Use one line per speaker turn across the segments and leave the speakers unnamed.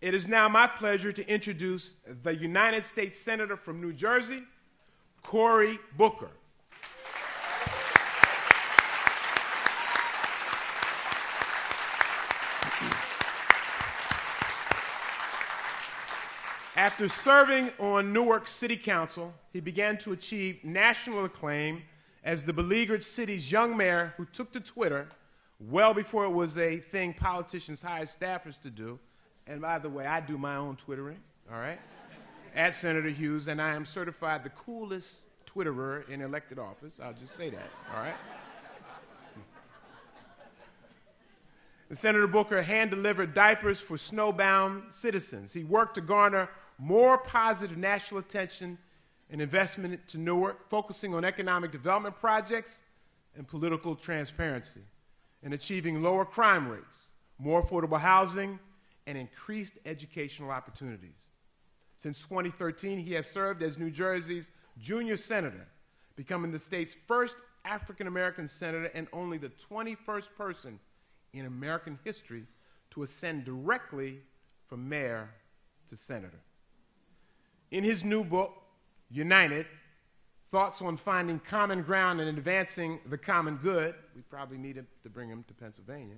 It is now my pleasure to introduce the United States Senator from New Jersey, Cory Booker. After serving on Newark City Council, he began to achieve national acclaim as the beleaguered city's young mayor who took to Twitter well before it was a thing politicians hired staffers to do. And by the way, I do my own Twittering, all right? At Senator Hughes, and I am certified the coolest Twitterer in elected office. I'll just say that, all right? And Senator Booker hand delivered diapers for snowbound citizens. He worked to garner more positive national attention and investment to Newark, focusing on economic development projects and political transparency, and achieving lower crime rates, more affordable housing, and increased educational opportunities. Since 2013, he has served as New Jersey's junior senator, becoming the state's first African American senator and only the 21st person in American history to ascend directly from mayor to senator. In his new book, United Thoughts on Finding Common Ground and Advancing the Common Good, we probably need to bring him to Pennsylvania.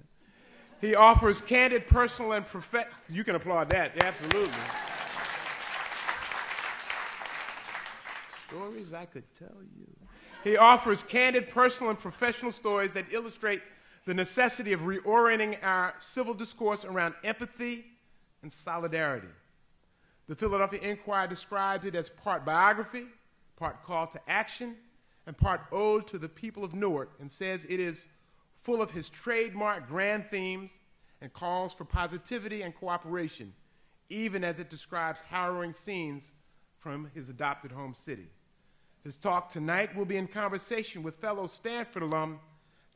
He offers candid personal and professional, you can applaud that, absolutely. Stories I could tell you. He offers candid personal and professional stories that illustrate the necessity of reorienting our civil discourse around empathy and solidarity. The Philadelphia Inquirer describes it as part biography, part call to action, and part ode to the people of Newark, and says it is full of his trademark grand themes and calls for positivity and cooperation, even as it describes harrowing scenes from his adopted home city. His talk tonight will be in conversation with fellow Stanford alum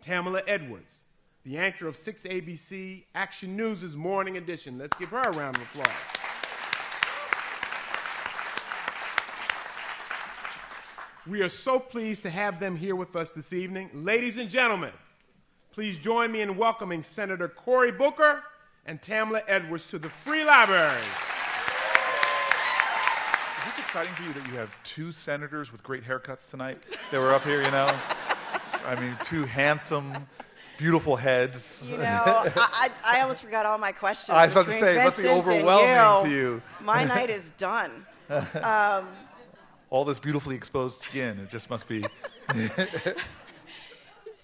Tamala Edwards, the anchor of 6 ABC Action News' Morning Edition. Let's give her a round of applause. We are so pleased to have them here with us this evening. Ladies and gentlemen, please join me in welcoming Senator Cory Booker and Tamala Edwards to the Free Library.
Is this exciting for you that you have two senators with great haircuts tonight that were up here, you know? I mean, two handsome, beautiful heads.
You know, I, I, almost forgot all my questions.
I was about to say, it must be overwhelming
you.
to you.
My night is done. Um,
all this beautifully exposed skin. It just must be.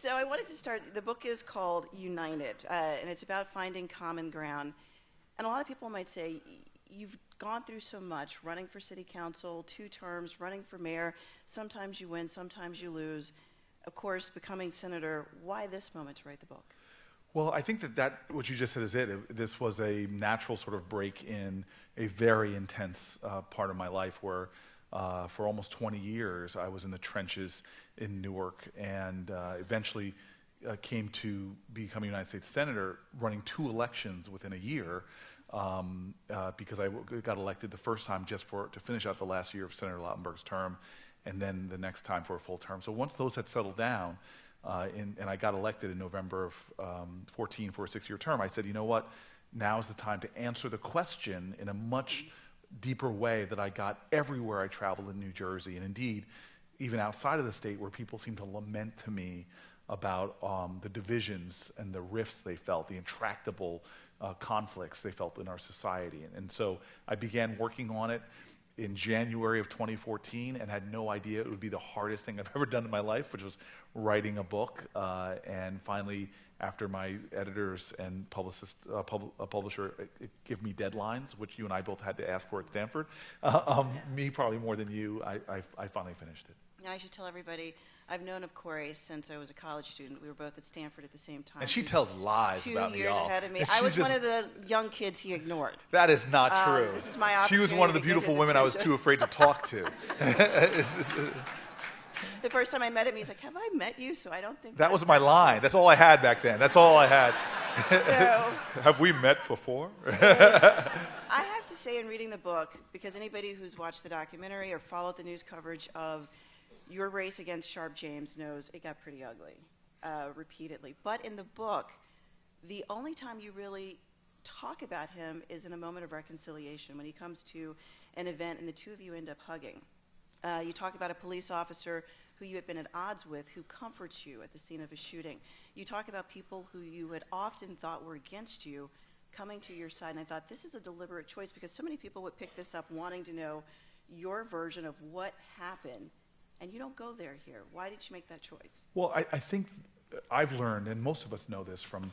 so I wanted to start. The book is called United, uh, and it's about finding common ground. And a lot of people might say, you've gone through so much running for city council, two terms, running for mayor. Sometimes you win, sometimes you lose. Of course, becoming senator. Why this moment to write the book?
Well, I think that, that what you just said is it. this was a natural sort of break in a very intense uh, part of my life where uh, for almost 20 years, I was in the trenches in Newark and uh, eventually uh, came to become a United States Senator, running two elections within a year. Um, uh, because I got elected the first time just for to finish out the last year of Senator Lautenberg's term, and then the next time for a full term. So once those had settled down, uh, and I got elected in November of um, 14 for a six-year term, I said, you know what? Now is the time to answer the question in a much deeper way that I got everywhere I traveled in New Jersey, and indeed, even outside of the state, where people seemed to lament to me about um, the divisions and the rifts they felt, the intractable uh, conflicts they felt in our society. And, and, so I began working on it in January of 2014 and had no idea it would be the hardest thing I've ever done in my life, which was writing a book. Uh, and finally, after my editors and publicist, uh, pub, uh, publisher uh, give me deadlines, which you and I both had to ask for at Stanford. Uh, um, me probably more than you. I, I, I, finally finished it.
Now I should tell everybody. I've known of Cory since I was a college student. We were both at Stanford at the same time.
And she tells lies
two
about me,
Two years ahead of me. I was just, one of the young kids he ignored.
That is not
um,
true.
This is my
She was one of the beautiful women I was too afraid to talk to.
the first time I met him, he's like, "Have I met you?" So I don't think
that was my line. That's all I had back then. That's all I had.
So,
have we met before?
I have to say, in reading the book, because anybody who's watched the documentary or followed the news coverage of your race against Sharpe James knows it got pretty ugly uh, repeatedly. But in the book, the only time you really talk about him is in a moment of reconciliation when he comes to an event and the two of you end up hugging. Uh, you talk about a police officer who you had been at odds with who comforts you at the scene of a shooting. You talk about people who you had often thought were against you coming to your side. And I thought this is a deliberate choice because so many people would pick this up wanting to know your version of what happened. And you don't go there here. Why did you make that choice?
Well, I, I think I've learned, and most of us know this from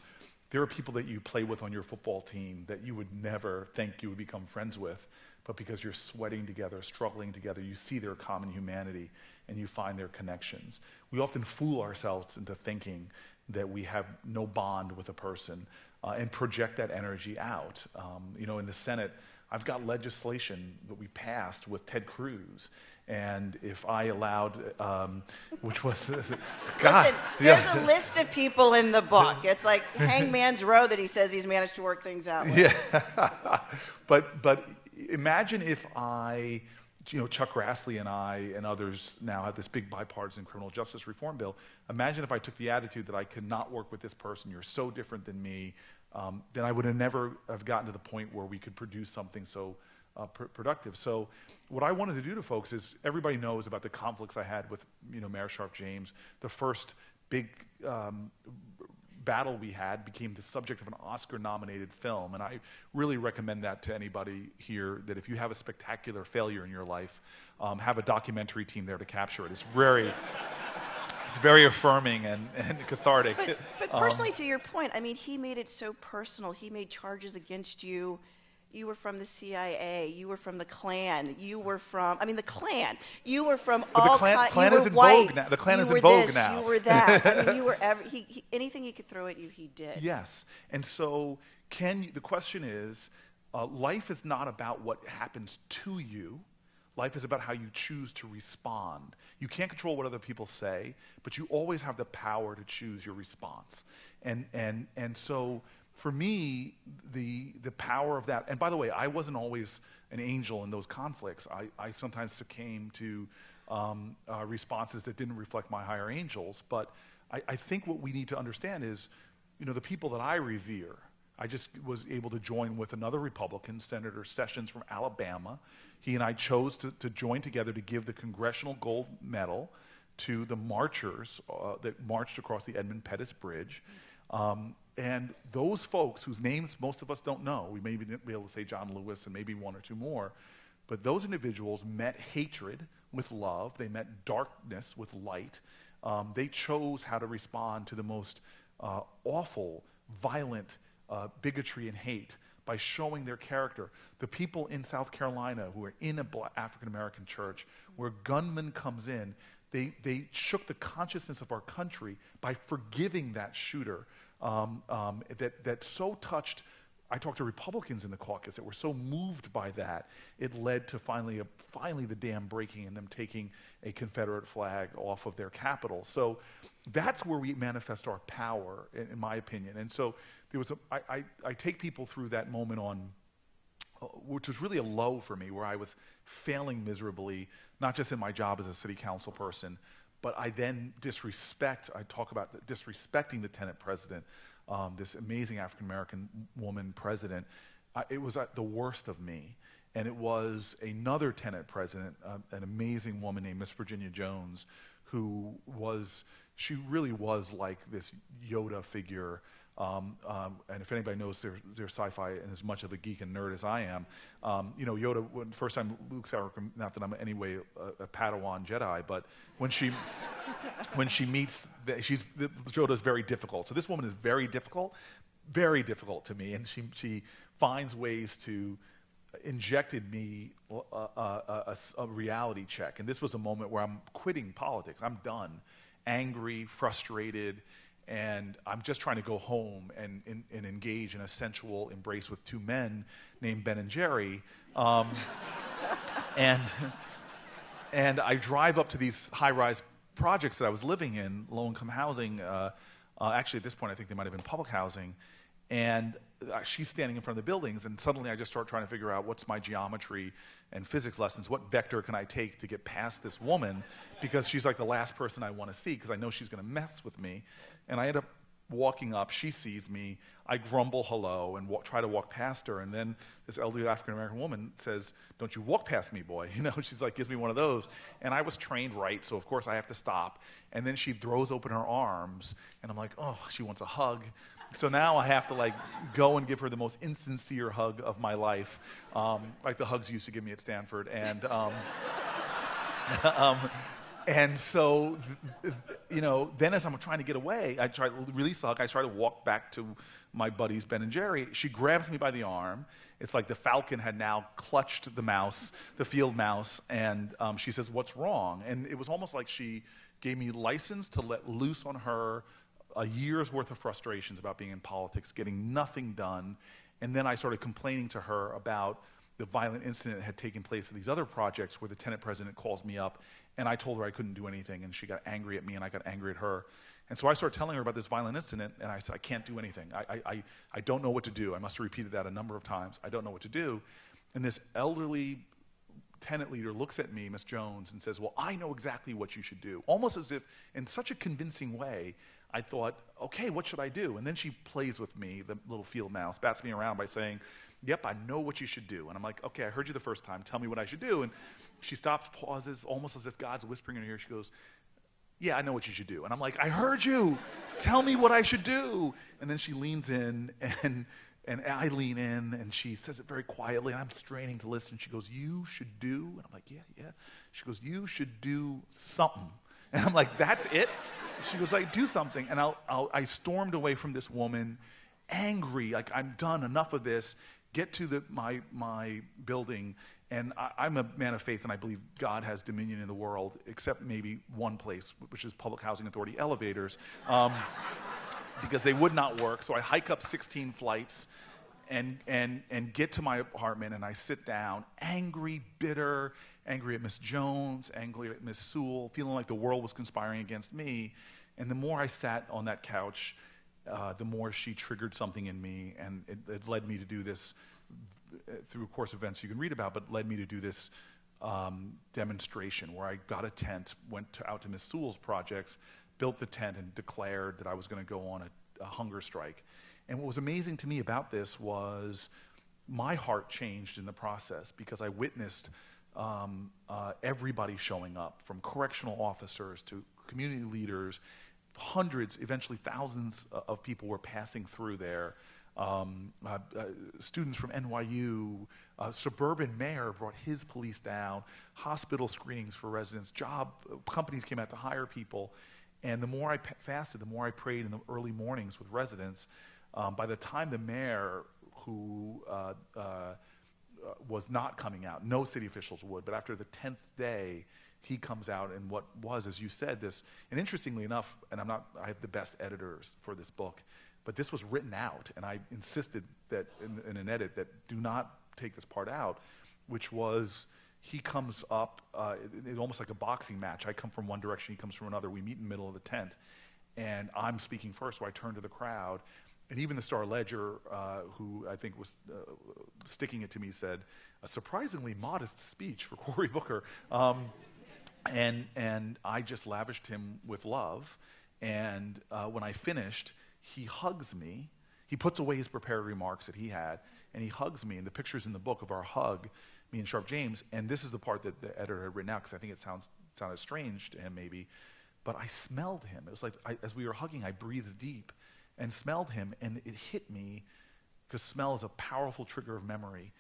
there are people that you play with on your football team that you would never think you would become friends with, but because you're sweating together, struggling together, you see their common humanity and you find their connections. We often fool ourselves into thinking that we have no bond with a person uh, and project that energy out. Um, you know, in the Senate, I've got legislation that we passed with Ted Cruz. And if I allowed, um, which was, God,
Listen, there's yeah. a list of people in the book. It's like Hangman's Row that he says he's managed to work things out. With.
Yeah, but but imagine if I, you know, Chuck Grassley and I and others now have this big bipartisan criminal justice reform bill. Imagine if I took the attitude that I could not work with this person. You're so different than me um, then I would have never have gotten to the point where we could produce something so uh, pr- productive. So what I wanted to do to folks is everybody knows about the conflicts I had with you know Mayor Sharpe James. The first big um, battle we had became the subject of an Oscar-nominated film, and I really recommend that to anybody here. That if you have a spectacular failure in your life, um, have a documentary team there to capture it. It's very it's very affirming and, and cathartic.
But, but um, personally, um, to your point, I mean, he made it so personal. He made charges against you. You were from the CIA. You were from the Klan. You were from, I mean, the Klan. You were from
but
all
the Klan, Klan
is
in
white.
vogue now. The Klan
you
is in vogue
this,
now.
You were that. I mean, you were every, he, he, anything he could throw at you, he did.
Yes. And so, can you, the question is, uh, life is not about what happens to you Life is about how you choose to respond. You can't control what other people say, but you always have the power to choose your response. And, and, and so for me, the, the power of that, and by the way, I wasn't always an angel in those conflicts. I, I sometimes succumbed to um, uh, responses that didn't reflect my higher angels. But I, I think what we need to understand is, you know, the people that I revere, I just was able to join with another Republican, Senator Sessions from Alabama, he and I chose to, to join together to give the Congressional Gold Medal to the marchers uh, that marched across the Edmund Pettus Bridge. Um, and those folks, whose names most of us don't know, we may be able to say John Lewis and maybe one or two more, but those individuals met hatred with love, they met darkness with light. Um, they chose how to respond to the most uh, awful, violent uh, bigotry and hate by showing their character. The people in South Carolina who are in an African American church, where gunman comes in, they, they shook the consciousness of our country by forgiving that shooter um, um, that, that so touched. I talked to Republicans in the caucus that were so moved by that, it led to finally, a, finally the dam breaking and them taking a Confederate flag off of their capital. So that's where we manifest our power, in, in my opinion. And so there was a, I, I, I take people through that moment on, uh, which was really a low for me, where I was failing miserably, not just in my job as a city council person, but I then disrespect, I talk about disrespecting the tenant president, um, this amazing African American woman president. Uh, it was uh, the worst of me. And it was another tenant president, uh, an amazing woman named Miss Virginia Jones, who was, she really was like this Yoda figure um, um, and if anybody knows their, their sci-fi and as much of a geek and nerd as I am, um, you know, Yoda, when first time Luke Skywalker, not that I'm in any way a, a Padawan Jedi, but when she, when she meets, the, she's, Yoda is very difficult. So this woman is very difficult, very difficult to me. And she, she finds ways to, injected me a, a, a, a, reality check. And this was a moment where I'm quitting politics. I'm done, angry, frustrated, and I'm just trying to go home and, and, and, engage in a sensual embrace with two men named Ben and Jerry. Um, and, and I drive up to these high rise projects that I was living in, low income housing. Uh, uh, actually, at this point, I think they might have been public housing. And she's standing in front of the buildings, and suddenly I just start trying to figure out what's my geometry and physics lessons. What vector can I take to get past this woman? Because she's like the last person I want to see, because I know she's going to mess with me. And I end up walking up. She sees me. I grumble hello and try to walk past her. And then this elderly African American woman says, Don't you walk past me, boy. You know, she's like, gives me one of those. And I was trained right, so of course I have to stop. And then she throws open her arms, and I'm like, Oh, she wants a hug. So now I have to like go and give her the most insincere hug of my life, um, like the hugs you used to give me at Stanford. And um, um, and so, you know, then as I'm trying to get away, I try to release the hug. I try to walk back to my buddies Ben and Jerry. She grabs me by the arm. It's like the falcon had now clutched the mouse, the field mouse, and um, she says, "What's wrong?" And it was almost like she gave me license to let loose on her a year's worth of frustrations about being in politics, getting nothing done, and then I started complaining to her about the violent incident that had taken place at these other projects where the tenant president calls me up and I told her I couldn't do anything and she got angry at me and I got angry at her. And so I started telling her about this violent incident and I said, I can't do anything. I, I, I don't know what to do. I must have repeated that a number of times. I don't know what to do. And this elderly tenant leader looks at me, Miss Jones, and says, Well, I know exactly what you should do. Almost as if, in such a convincing way, I thought, Okay, what should I do? And then she plays with me, the little field mouse, bats me around by saying, Yep, I know what you should do. And I'm like, Okay, I heard you the first time. Tell me what I should do. And she stops, pauses, almost as if God's whispering in her ear. She goes, Yeah, I know what you should do. And I'm like, I heard you. Tell me what I should do. And then she leans in and and I lean in and she says it very quietly, and I'm straining to listen. She goes, You should do. And I'm like, Yeah, yeah. She goes, You should do something. And I'm like, That's it? She goes, Like, do something. And I'll, I'll, I stormed away from this woman, angry, like, I'm done, enough of this. Get to the, my, my building, and I, am a man of faith, and I believe God has dominion in the world, except maybe one place, which is Public Housing Authority elevators. Um, because they would not work. So I hike up 16 flights and, and, and get to my apartment and I sit down, angry, bitter, angry at Miss Jones, angry at Miss Sewell, feeling like the world was conspiring against me. And the more I sat on that couch, uh, the more she triggered something in me, and it, it, led me to do this through a course of events you can read about, but led me to do this um, demonstration where I got a tent, went to, out to Miss Sewell's projects, built the tent, and declared that I was going to go on a, a hunger strike. And what was amazing to me about this was my heart changed in the process because I witnessed um, uh, everybody showing up, from correctional officers to community leaders. Hundreds, eventually thousands of people were passing through there. Um, uh, uh, students from NYU, uh, suburban mayor brought his police down, hospital screenings for residents, job companies came out to hire people. And the more I fasted, the more I prayed in the early mornings with residents. Um, by the time the mayor, who uh, uh, was not coming out, no city officials would, but after the 10th day, he comes out and what was, as you said, this, and interestingly enough, and I'm not, I have the best editors for this book, but this was written out, and I insisted that in, in an edit that do not take this part out, which was he comes up, uh, it, it, almost like a boxing match. I come from one direction, he comes from another. We meet in the middle of the tent, and I'm speaking first, so I turn to the crowd. And even the Star Ledger, uh, who I think was uh, sticking it to me, said, a surprisingly modest speech for Cory Booker. Um, and, and I just lavished him with love. And uh, when I finished, he hugs me. He puts away his prepared remarks that he had, and he hugs me. And the picture's in the book of our hug me and Sharpe James, and this is the part that the editor had written out because I think it sounds sounded strange to him maybe, but I smelled him. It was like I, as we were hugging, I breathed deep and smelled him, and it hit me because smell is a powerful trigger of memory.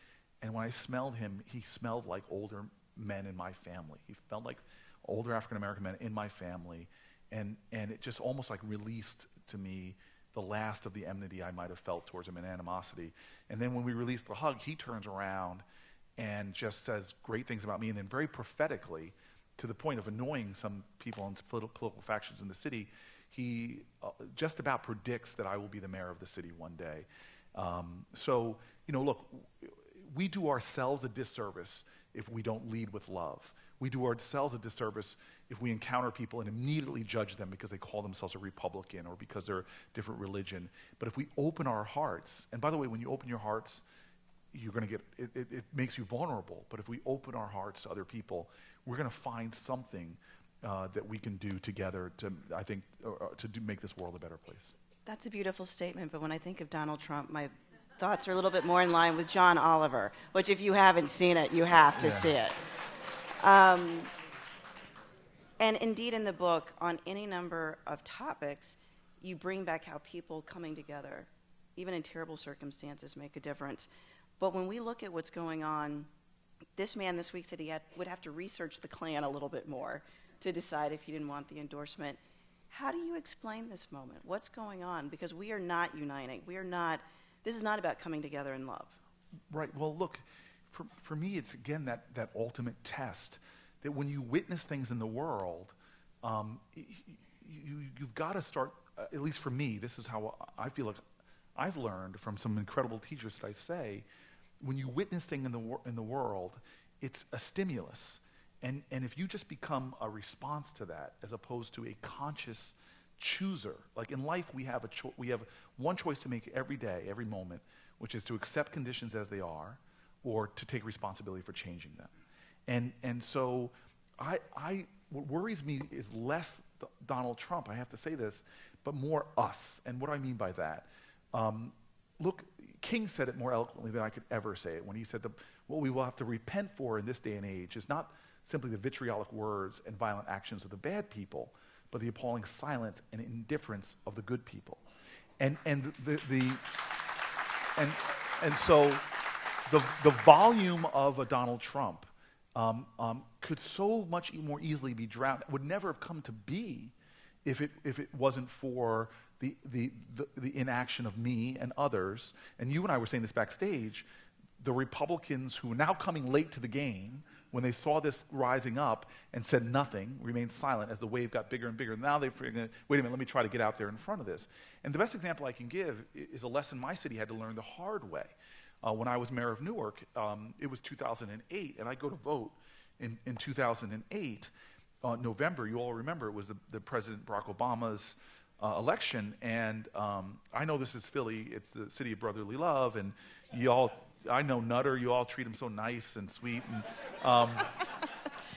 And when I smelled him, he smelled like older men in my family. He felt like older African American men in my family, and and it just almost like released to me the last of the enmity I might have felt towards him and animosity. And then when we released the hug, he turns around and just says great things about me. And then, very prophetically, to the point of annoying some people and political factions in the city, he uh, just about predicts that I will be the mayor of the city one day. Um, so, you know, look, we do ourselves a disservice if we don't lead with love. We do ourselves a disservice if we encounter people and immediately judge them because they call themselves a Republican or because they're a different religion. But if we open our hearts, and by the way, when you open your hearts, you're going to get it, it, it, makes you vulnerable but if we open our hearts to other people we're going to find something uh, that we can do together to i think uh, to do, make this world a better place
That's a beautiful statement, but when I think of Donald Trump, my thoughts are a little bit more in line with John Oliver, which, if you haven't seen it, you have to
Yeah.
see it. Um, and indeed, in the book, on any number of topics, you bring back how people coming together, even in terrible circumstances, make a difference. But when we look at what's going on, this man this week said he had, would have to research the Klan a little bit more to decide if he didn't want the endorsement. How do you explain this moment? What's going on? Because we are not uniting. We are not, this is not about coming together in love.
Right. Well, look, for, for me, it's again that, that ultimate test that when you witness things in the world, um, you, you've got to start, uh, at least for me, this is how I feel like I've learned from some incredible teachers that I say, when you witness things in the, in the world, it's a stimulus. And, and if you just become a response to that as opposed to a conscious chooser, like in life we have, a cho- we have one choice to make every day, every moment, which is to accept conditions as they are or to take responsibility for changing them. And, and so I, I, what worries me is less Donald Trump, I have to say this, but more us. And what do I mean by that? Um, look, King said it more eloquently than I could ever say it when he said that what we will have to repent for in this day and age is not simply the vitriolic words and violent actions of the bad people, but the appalling silence and indifference of the good people. And, and the, the, and, and so the, the volume of a Donald Trump um, um, could so much more easily be drowned, would never have come to be if it, if it wasn't for the, the, the, the inaction of me and others. And you and I were saying this backstage the Republicans who are now coming late to the game, when they saw this rising up and said nothing, remained silent as the wave got bigger and bigger. Now they're figuring, wait a minute, let me try to get out there in front of this. And the best example I can give is a lesson my city had to learn the hard way. Uh, when I was mayor of Newark, um, it was 2008, and I go to vote in, in 2008, uh, November. You all remember it was the, the President Barack Obama's uh, election, and um, I know this is Philly. It's the city of brotherly love, and you all. I know Nutter. You all treat him so nice and sweet, and um,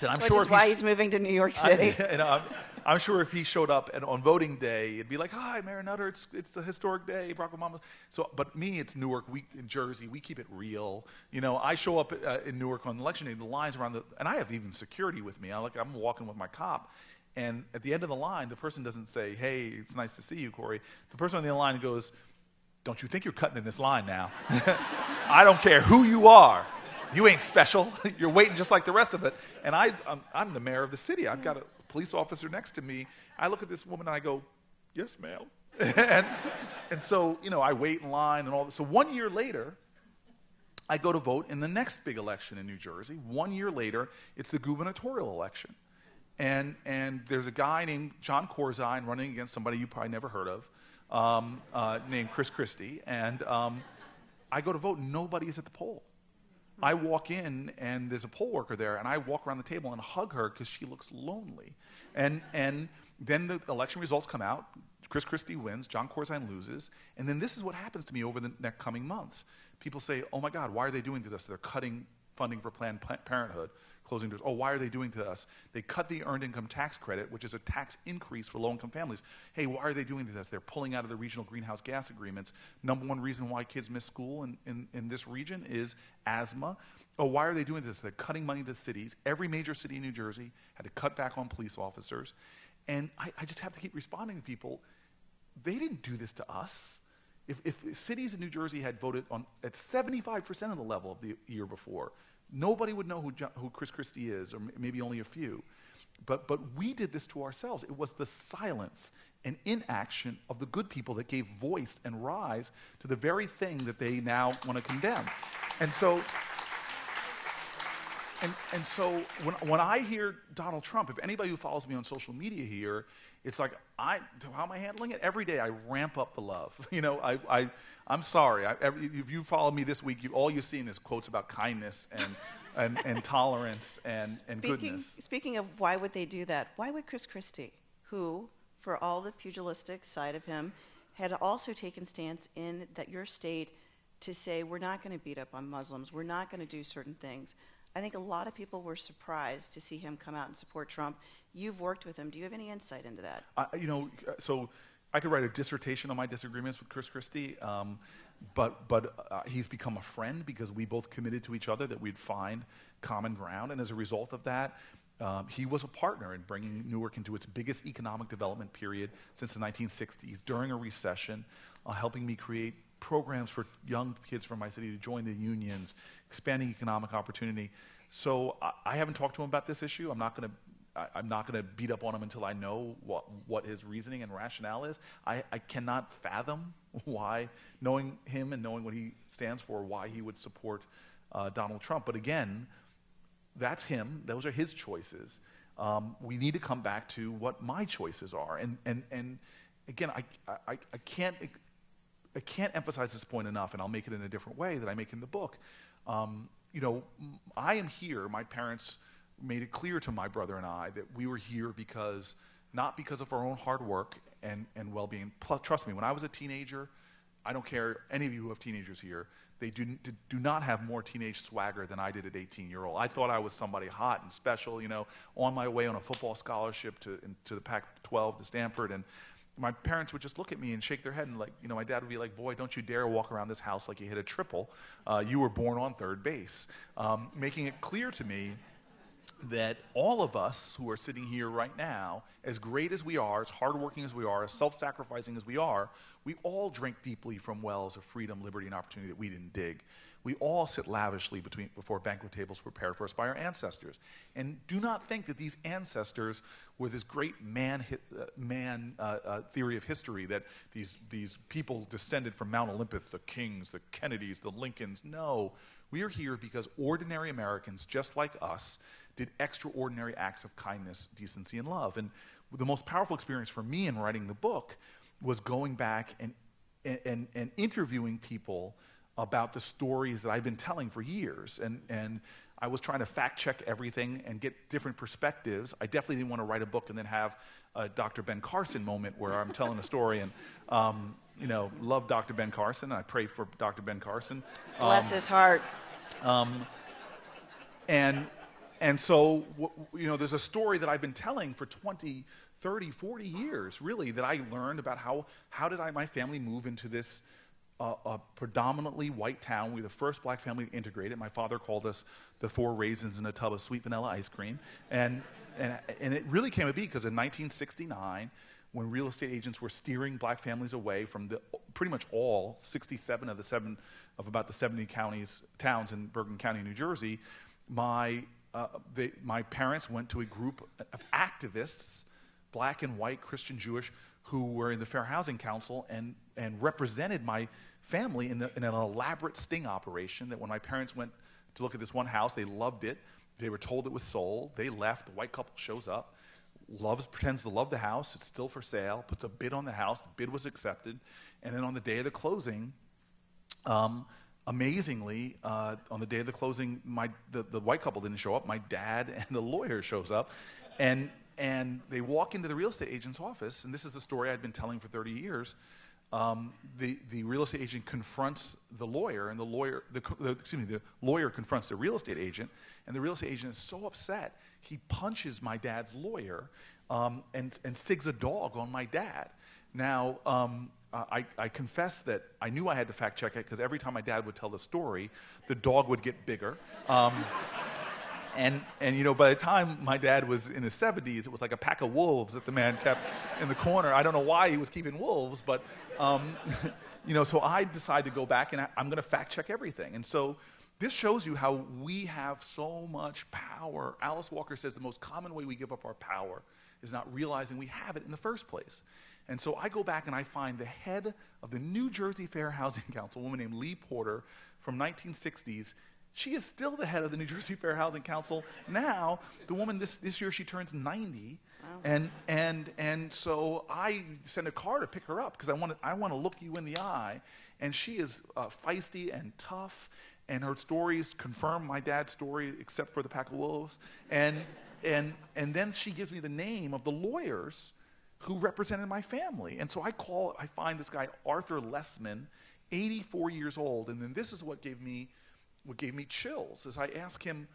that I'm
Which
sure
is why
he-
he's moving to New York City.
I, and I'm, I'm sure if he showed up and on voting day, it'd be like, "Hi, Mayor Nutter. It's it's a historic day, Barack Obama." So, but me, it's Newark. We in Jersey, we keep it real. You know, I show up uh, in Newark on election day. The lines around the, and I have even security with me. I like I'm walking with my cop, and at the end of the line, the person doesn't say, "Hey, it's nice to see you, Cory." The person on the line goes, "Don't you think you're cutting in this line now?" I don't care who you are. You ain't special. You're waiting just like the rest of it. And I, I'm, I'm the mayor of the city. I've got a police officer next to me. I look at this woman and I go, yes, ma'am. and, and so, you know, I wait in line and all this. So one year later, I go to vote in the next big election in New Jersey. One year later, it's the gubernatorial election. And, and there's a guy named Jon Corzine running against somebody you probably never heard of, um, uh, named Chris Christie. And um, I go to vote, and is at the poll. I walk in, and there's a poll worker there, and I walk around the table and hug her because she looks lonely. And, and then the election results come out. Chris Christie wins, Jon Corzine loses. And then this is what happens to me over the next coming months. People say, oh my God, why are they doing this? They're cutting funding for Planned Parenthood, closing doors. Oh, why are they doing to us? They cut the earned income tax credit, which is a tax increase for low income families. Hey, why are they doing to us? They're pulling out of the regional greenhouse gas agreements. Number one reason why kids miss school in, in, in this region is asthma. Oh, why are they doing this? They're cutting money to cities. Every major city in New Jersey had to cut back on police officers. And I, I just have to keep responding to people. They didn't do this to us. If, if cities in New Jersey had voted on at 75% of the level of the year before, nobody would know who, Jo- who Chris Christie is, or maybe only a few. But, but we did this to ourselves. It was the silence and inaction of the good people that gave voice and rise to the very thing that they now want to condemn. And so, and, and so when, when I hear Donald Trump, if anybody who follows me on social media here, it's like, I, how am I handling it? Every day I ramp up the love. You know, I, I, I'm sorry. I, every, if you follow me this week, you, all you've seen is quotes about kindness and, and, and tolerance and, and
Speaking,
goodness.
speaking of why would they do that, why would Chris Christie, who, for all the pugilistic side of him, had also taken stance in that your state to say we're not going to beat up on Muslims, we're not going to do certain things. I think a lot of people were surprised to see him come out and support Trump. You've worked with him. Do you have any insight into that?
I, you know, so I could write a dissertation on my disagreements with Chris Christie, um, but but uh, he's become a friend because we both committed to each other that we'd find common ground, and as a result of that, um, he was a partner in bringing Newark into its biggest economic development period since the 1960s during a recession, uh, helping me create programs for young kids from my city to join the unions, expanding economic opportunity. So I, I haven't talked to him about this issue. I'm not going to. I'm not going to beat up on him until I know what, what his reasoning and rationale is. I, I cannot fathom why, knowing him and knowing what he stands for, why he would support uh, Donald Trump. But again, that's him. Those are his choices. Um, we need to come back to what my choices are. And, and, and again, I, I, I, can't, I can't emphasize this point enough, and I'll make it in a different way that I make in the book. Um, you know, I am here. My parents made it clear to my brother and I that we were here because, not because of our own hard work and, and well being. Plus, trust me, when I was a teenager, I don't care, any of you who have teenagers here, they do, do not have more teenage swagger than I did at 18 year old. I thought I was somebody hot and special, you know, on my way on a football scholarship to, in, to the Pac 12 to Stanford. And my parents would just look at me and shake their head and like, you know, my dad would be like, boy, don't you dare walk around this house like you hit a triple. Uh, you were born on third base. Um, making it clear to me that all of us who are sitting here right now, as great as we are, as hardworking as we are, as self sacrificing as we are, we all drink deeply from wells of freedom, liberty, and opportunity that we didn't dig. We all sit lavishly between, before banquet tables prepared for us by our ancestors. And do not think that these ancestors were this great man, uh, man uh, uh, theory of history, that these, these people descended from Mount Olympus, the kings, the Kennedys, the Lincolns. No, we are here because ordinary Americans, just like us, did extraordinary acts of kindness, decency, and love. And the most powerful experience for me in writing the book was going back and, and, and interviewing people about the stories that I've been telling for years. And, and I was trying to fact check everything and get different perspectives. I definitely didn't want to write a book and then have a Dr. Ben Carson moment where I'm telling a story and, um, you know, love Dr. Ben Carson. I pray for Dr. Ben Carson.
Bless um, his heart.
Um, and and so, you know, there's a story that I've been telling for 20, 30, 40 years, really, that I learned about how, how did I, my family move into this uh, a predominantly white town. We were the first black family to integrate it. My father called us the four raisins in a tub of sweet vanilla ice cream. And, and, and it really came to be because in 1969, when real estate agents were steering black families away from the, pretty much all 67 of the seven of about the 70 counties towns in Bergen County, New Jersey, my uh, they, my parents went to a group of activists, black and white, Christian, Jewish, who were in the Fair Housing Council and, and represented my family in, the, in an elaborate sting operation that when my parents went to look at this one house, they loved it. They were told it was sold. They left. The white couple shows up, loves, pretends to love the house. It's still for sale, puts a bid on the house. The bid was accepted. And then on the day of the closing, um, amazingly, uh, on the day of the closing, my, the, the white couple didn't show up. My dad and a lawyer shows up. And, and they walk into the real estate agent's office. And this is the story I'd been telling for 30 years. Um, the, the real estate agent confronts the lawyer, and the lawyer, the, the, excuse me, the lawyer confronts the real estate agent, and the real estate agent is so upset, he punches my dad's lawyer um, and, and sigs a dog on my dad. Now, um, I, I, confess that I knew I had to fact check it because every time my dad would tell the story, the dog would get bigger. And, and, you know, by the time my dad was in his 70s, it was like a pack of wolves that the man kept in the corner. I don't know why he was keeping wolves, but, um, you know, so I decided to go back and I, I'm going to fact check everything. And so this shows you how we have so much power. Alice Walker says the most common way we give up our power is not realizing we have it in the first place. And so I go back and I find the head of the New Jersey Fair Housing Council, a woman named Lee Porter from 1960s. She is still the head of the New Jersey Fair Housing Council. Now, the woman this, this year she turns 90. Wow. And, and, and so I send a car to pick her up because I want to I want to look you in the eye. And she is uh, feisty and tough, and her stories confirm my dad's story, except for the pack of wolves. And, and, and then she gives me the name of the lawyers who represented my family. And so I call, I find this guy, Arthur Lessman, 84 years old. And then this is what gave me, what gave me chills, is I ask him,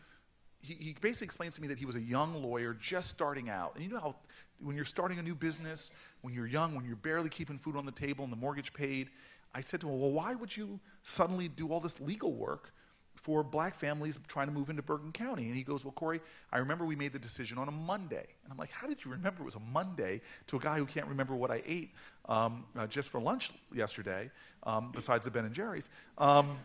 he, he basically explains to me that he was a young lawyer just starting out. And you know how when you're starting a new business, when you're young, when you're barely keeping food on the table and the mortgage paid, I said to him, Well, why would you suddenly do all this legal work for black families trying to move into Bergen County? And he goes, Well, Cory, I remember we made the decision on a Monday. And I'm like, How did you remember it was a Monday to a guy who can't remember what I ate um, uh, just for lunch yesterday, um, besides the Ben and Jerry's? Um,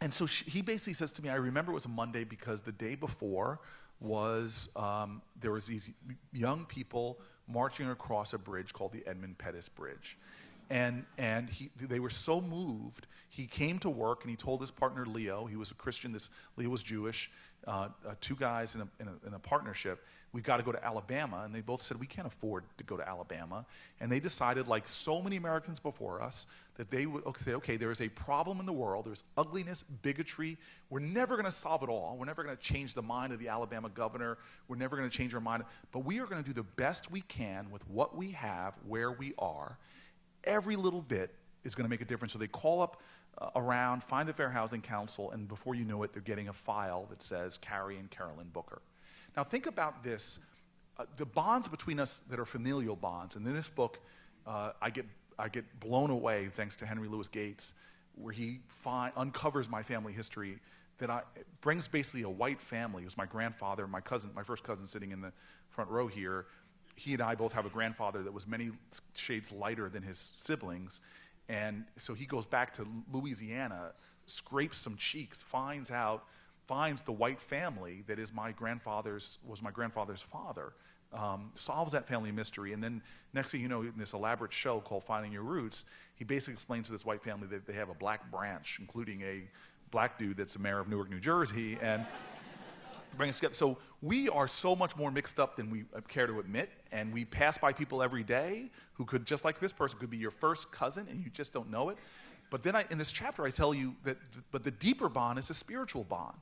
and so she, he basically says to me, I remember it was a Monday because the day before was um, there was these young people marching across a bridge called the Edmund Pettus Bridge. And, and he, they were so moved, he came to work and he told his partner Leo, he was a Christian, this, Leo was Jewish, uh, uh, two guys in a, in a, in a partnership, we've got to go to Alabama. And they both said, we can't afford to go to Alabama. And they decided, like so many Americans before us, that they would say, okay, there is a problem in the world. There's ugliness, bigotry. We're never going to solve it all. We're never going to change the mind of the Alabama governor. We're never going to change our mind. But we are going to do the best we can with what we have, where we are. Every little bit is going to make a difference. So they call up uh, around, find the Fair Housing Council, and before you know it, they're getting a file that says Cary and Carolyn Booker. Now, think about this uh, the bonds between us that are familial bonds. And in this book, uh, I get I get blown away thanks to Henry Louis Gates, where he uncovers my family history that I, brings basically a white family. It was my grandfather, my cousin, my first cousin sitting in the front row here. He and I both have a grandfather that was many shades lighter than his siblings. And so he goes back to Louisiana, scrapes some cheeks, finds out, finds the white family that is my grandfather's, was my grandfather's father um, solves that family mystery. And then next thing you know, in this elaborate show called Finding Your Roots, he basically explains to this white family that they have a black branch, including a black dude that's the mayor of Newark, New Jersey, and bring us together. So we are so much more mixed up than we care to admit, and we pass by people every day who could, just like this person, could be your first cousin, and you just don't know it. But then I, in this chapter, I tell you that, but the deeper bond is a spiritual bond.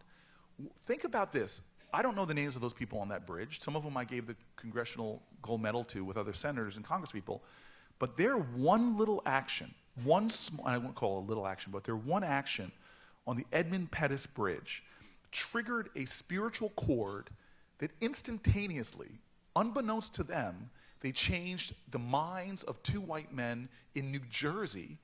Think about this. I don't know the names of those people on that bridge. Some of them I gave the Congressional Gold Medal to with other senators and congresspeople. But their one little action, one small, I won't call it a little action, but their one action on the Edmund Pettus Bridge triggered a spiritual chord that instantaneously, unbeknownst to them, they changed the minds of two white men in New Jersey,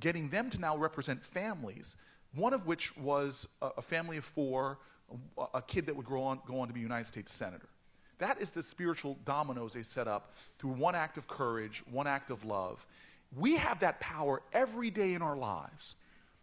getting them to now represent families, one of which was a, a family of four a kid that would grow on, go on to be United States Senator. That is the spiritual dominoes they set up through one act of courage, one act of love. We have that power every day in our lives.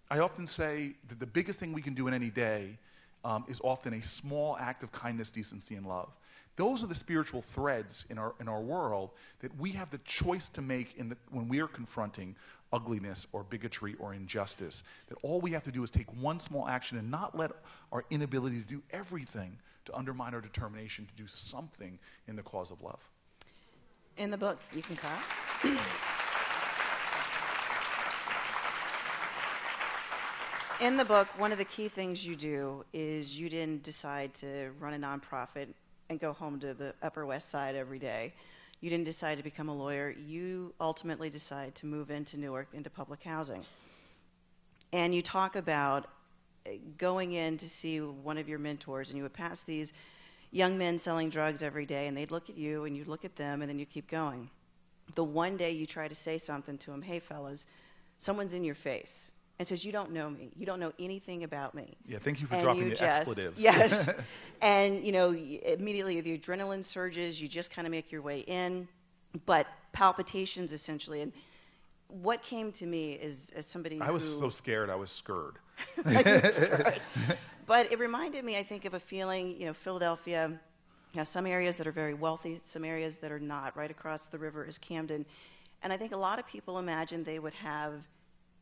I often say that the biggest thing we can do in any day um, is often a small act of kindness, decency, and love. Those are the spiritual threads in our, in our world that we have the choice to make in the, when we are confronting ugliness or bigotry or injustice. That all we have to do is take one small action and not let our inability to do everything to undermine our determination to do something in the cause of love.
In the book, you can clap. in the book, one of the key things you do is you didn't decide to run a nonprofit and go home to the Upper West Side every day you didn't decide to become a lawyer. You ultimately decide to move into Newark into public housing. And you talk about uh, going in to see one of your mentors, and you would pass these young men selling drugs every day, and they'd look at you, and you'd look at them, and then you keep going. The one day you try to say something to them, hey, fellas, someone's in your face and says, You don't know me. You don't know anything about me.
Yeah, thank you for and dropping you the just, expletives.
Yes. and, you know, immediately the adrenaline surges. You just kind of make your way in, but palpitations essentially. And what came to me is as somebody
I was so scared, I was scared.
but it reminded me, I think, of a feeling, you know, Philadelphia. You know, some areas that are very wealthy, some areas that are not. Right across the river is Camden. And I think a lot of people imagine they would have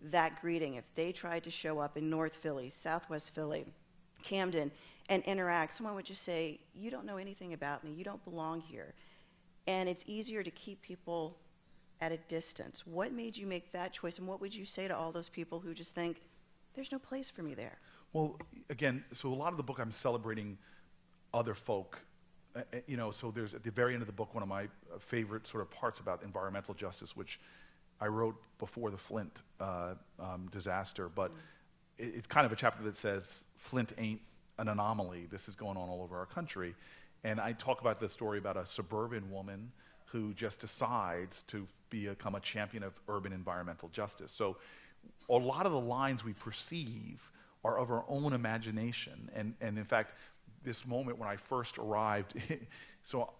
that greeting if they tried to show up in North Philly, Southwest Philly, Camden, and interact. Someone would just say, You don't know anything about me, you don't belong here. And it's easier to keep people at a distance. What made you make that choice, and what would you say to all those people who just think, There's no place for me there?
Well, again, so a lot of the book I'm celebrating other folk. Uh, uh you know, so there's at the very end of the book one of my uh, favorite sort of parts about environmental justice, which I wrote before the Flint uh, um, disaster, but it, it's kind of a chapter that says Flint ain't an anomaly. This is going on all over our country. And I talk about the story about a suburban woman who just decides to become a champion of urban environmental justice. So a lot of the lines we perceive are of our own imagination. And, and in fact, this moment when I first arrived, so,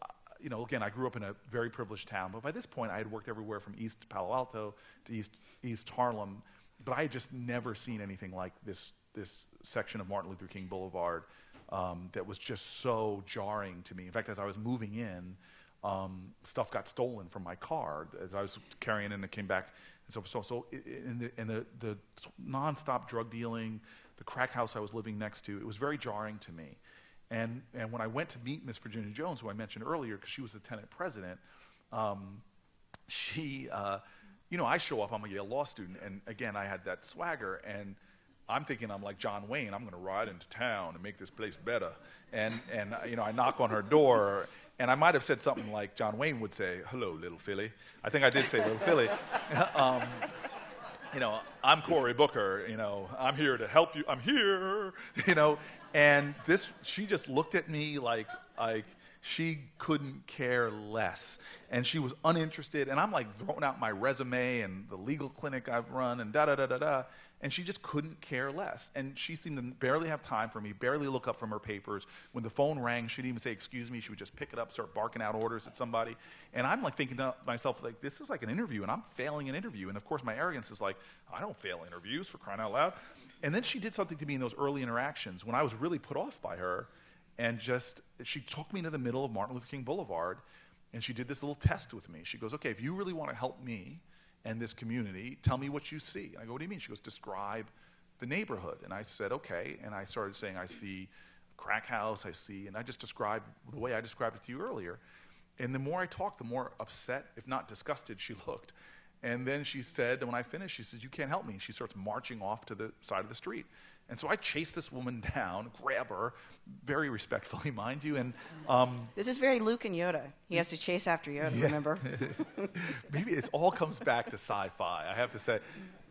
you know, again, I grew up in a very privileged town, but by this point I had worked everywhere from East Palo Alto to East, East Harlem, but I had just never seen anything like this, this section of Martin Luther King Boulevard um, that was just so jarring to me. In fact, as I was moving in, um, stuff got stolen from my car as I was carrying it and it came back. And so, so, so in the, in the, the nonstop drug dealing, the crack house I was living next to, it was very jarring to me. And, and when I went to meet Miss Virginia Jones, who I mentioned earlier, because she was the tenant president, um, she, uh, you know, I show up, I'm a Yale law student, and again, I had that swagger, and I'm thinking I'm like John Wayne, I'm going to ride into town and make this place better. And, and you know, I knock on her door, and I might have said something like John Wayne would say, hello, little filly. I think I did say little filly. um, you know, I'm Cory Booker, you know, I'm here to help you, I'm here, you know. And this, she just looked at me like, like she couldn't care less. And she was uninterested. And I'm like throwing out my resume and the legal clinic I've run and da da da da da and she just couldn't care less. And she seemed to barely have time for me, barely look up from her papers. When the phone rang, she didn't even say, excuse me. She would just pick it up, start barking out orders at somebody. And I'm like thinking to myself, like, this is like an interview, and I'm failing an interview. And of course, my arrogance is like, I don't fail interviews for crying out loud. And then she did something to me in those early interactions when I was really put off by her. And just, she took me to the middle of Martin Luther King Boulevard, and she did this little test with me. She goes, okay, if you really want to help me, and this community. Tell me what you see. And I go, What do you mean? She goes, Describe the neighborhood. And I said, Okay. And I started saying, I see a crack house, I see, and I just described the way I described it to you earlier. And the more I talked, the more upset, if not disgusted, she looked. And then she said, when I finished, she says, You can't help me. She starts marching off to the side of the street. And so I chase this woman down, grab her, very respectfully, mind you. And um,
this is very Luke and Yoda. He has to chase after Yoda. Yeah. Remember?
Maybe it all comes back to sci-fi. I have to say,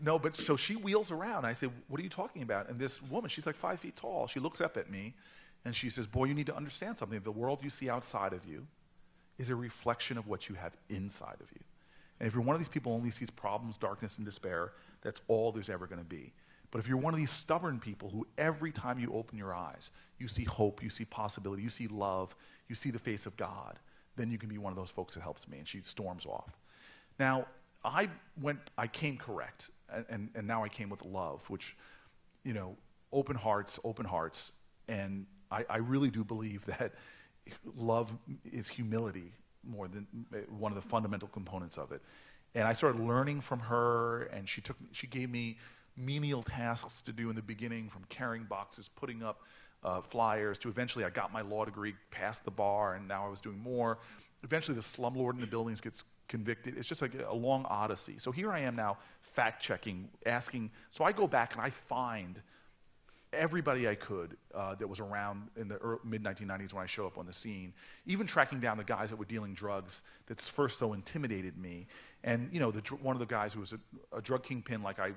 no. But so she wheels around. I say, "What are you talking about?" And this woman, she's like five feet tall. She looks up at me, and she says, "Boy, you need to understand something. The world you see outside of you is a reflection of what you have inside of you." And if you're one of these people who only sees problems, darkness, and despair, that's all there's ever going to be. But if you're one of these stubborn people who every time you open your eyes, you see hope, you see possibility, you see love, you see the face of God, then you can be one of those folks that helps me. And she storms off. Now, I went, I came correct, and, and, and now I came with love, which, you know, open hearts, open hearts. And I, I really do believe that love is humility more than one of the fundamental components of it. And I started learning from her, and she took, she gave me menial tasks to do in the beginning, from carrying boxes, putting up uh, flyers, to eventually I got my law degree, passed the bar, and now I was doing more. Eventually, the slumlord in the buildings gets convicted. It's just like a long odyssey. So here I am now, fact checking, asking. So I go back and I find everybody I could uh, that was around in the mid 1990s when I show up on the scene, even tracking down the guys that were dealing drugs that first so intimidated me. And you know, the, one of the guys who was a, a drug kingpin, like I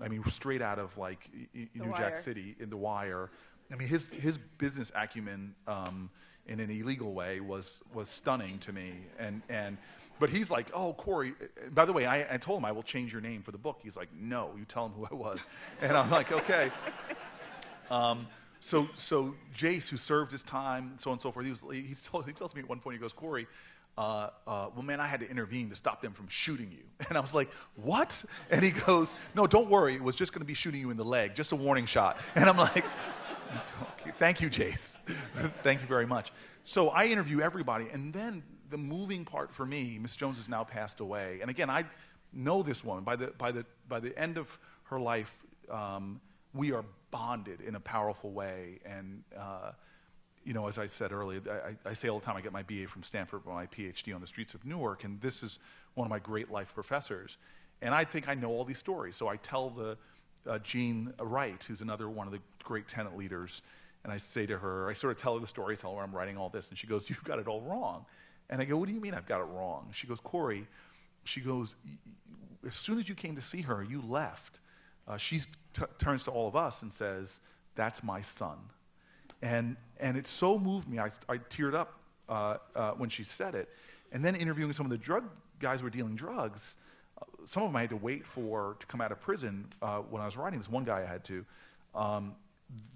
I mean, straight out of like New Jack City in The Wire. I mean, his his business acumen um, in an illegal way was was stunning to me. And and but he's like, oh, Cory, By the way, I, I told him I will change your name for the book. He's like, no, you tell him who I was. And I'm like, okay. Um, so so Jace, who served his time, so on and so forth. He was he, told, he tells me at one point, he goes, Cory, uh, uh, well, man, I had to intervene to stop them from shooting you. And I was like, what? And he goes, no, don't worry. It was just going to be shooting you in the leg, just a warning shot. And I'm like, okay, thank you, Jace. thank you very much. So I interview everybody. And then the moving part for me, Miss Jones has now passed away. And again, I know this woman. By the, by the, by the end of her life, um, we are bonded in a powerful way. And, uh, you know, as I said earlier, I, I, say all the time I get my BA from Stanford, my PhD on the streets of Newark, and this is one of my great life professors. And I think I know all these stories. So I tell the uh, Jean Wright, who's another one of the great tenant leaders, and I say to her, I sort of tell her the story, tell her I'm writing all this, and she goes, You've got it all wrong. And I go, What do you mean I've got it wrong? She goes, Cory, she goes, As soon as you came to see her, you left. Uh, she t- turns to all of us and says, That's my son. And, and it so moved me, I, I teared up uh, uh, when she said it. And then interviewing some of the drug guys who were dealing drugs, uh, some of them I had to wait for to come out of prison uh, when I was writing this. One guy I had to. Um,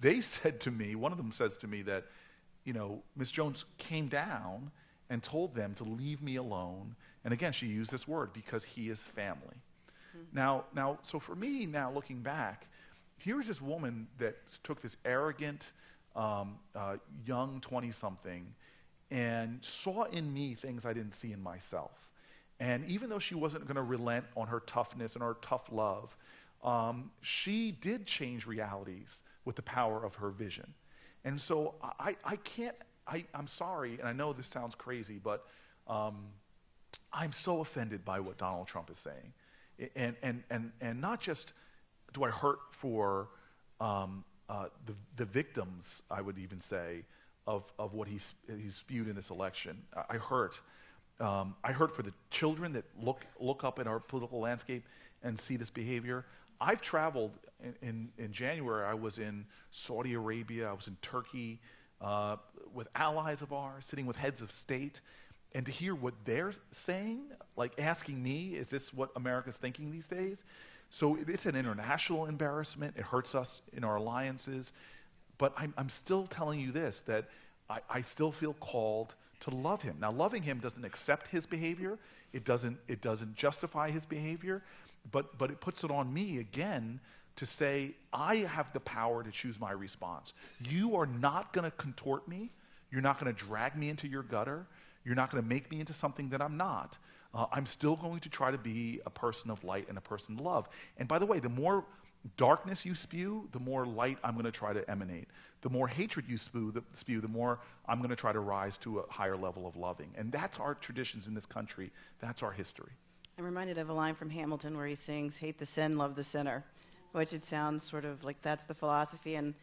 they said to me, one of them says to me that, you know, Miss Jones came down and told them to leave me alone. And again, she used this word because he is family. Now, now, so for me now looking back, here's this woman that took this arrogant, um, uh, young 20 something and saw in me things I didn't see in myself. And even though she wasn't going to relent on her toughness and her tough love, um, she did change realities with the power of her vision. And so I, I can't, I, I'm sorry, and I know this sounds crazy, but um, I'm so offended by what Donald Trump is saying. And, and, and, and not just do I hurt for um, uh, the, the victims, I would even say, of, of what he's, he's spewed in this election. I, I hurt. Um, I hurt for the children that look, look up in our political landscape and see this behavior. I've traveled in, in, in, January, I was in Saudi Arabia, I was in Turkey uh, with allies of ours, sitting with heads of state, and to hear what they're saying, like asking me, is this what America's thinking these days? So it's an international embarrassment. It hurts us in our alliances. But I'm, I'm still telling you this that I, I still feel called to love him. Now, loving him doesn't accept his behavior, it doesn't, it doesn't justify his behavior, but, but it puts it on me again to say, I have the power to choose my response. You are not going to contort me. You're not going to drag me into your gutter. You're not going to make me into something that I'm not. Uh, I'm still going to try to be a person of light and a person of love. And by the way, the more darkness you spew, the more light I'm going to try to emanate. The more hatred you spew the, spew, the more I'm going to try to rise to a higher level of loving. And that's our traditions in this country. That's our history.
I'm reminded of a line from Hamilton where he sings, Hate the sin, love the sinner, which it sounds sort of like that's the philosophy. And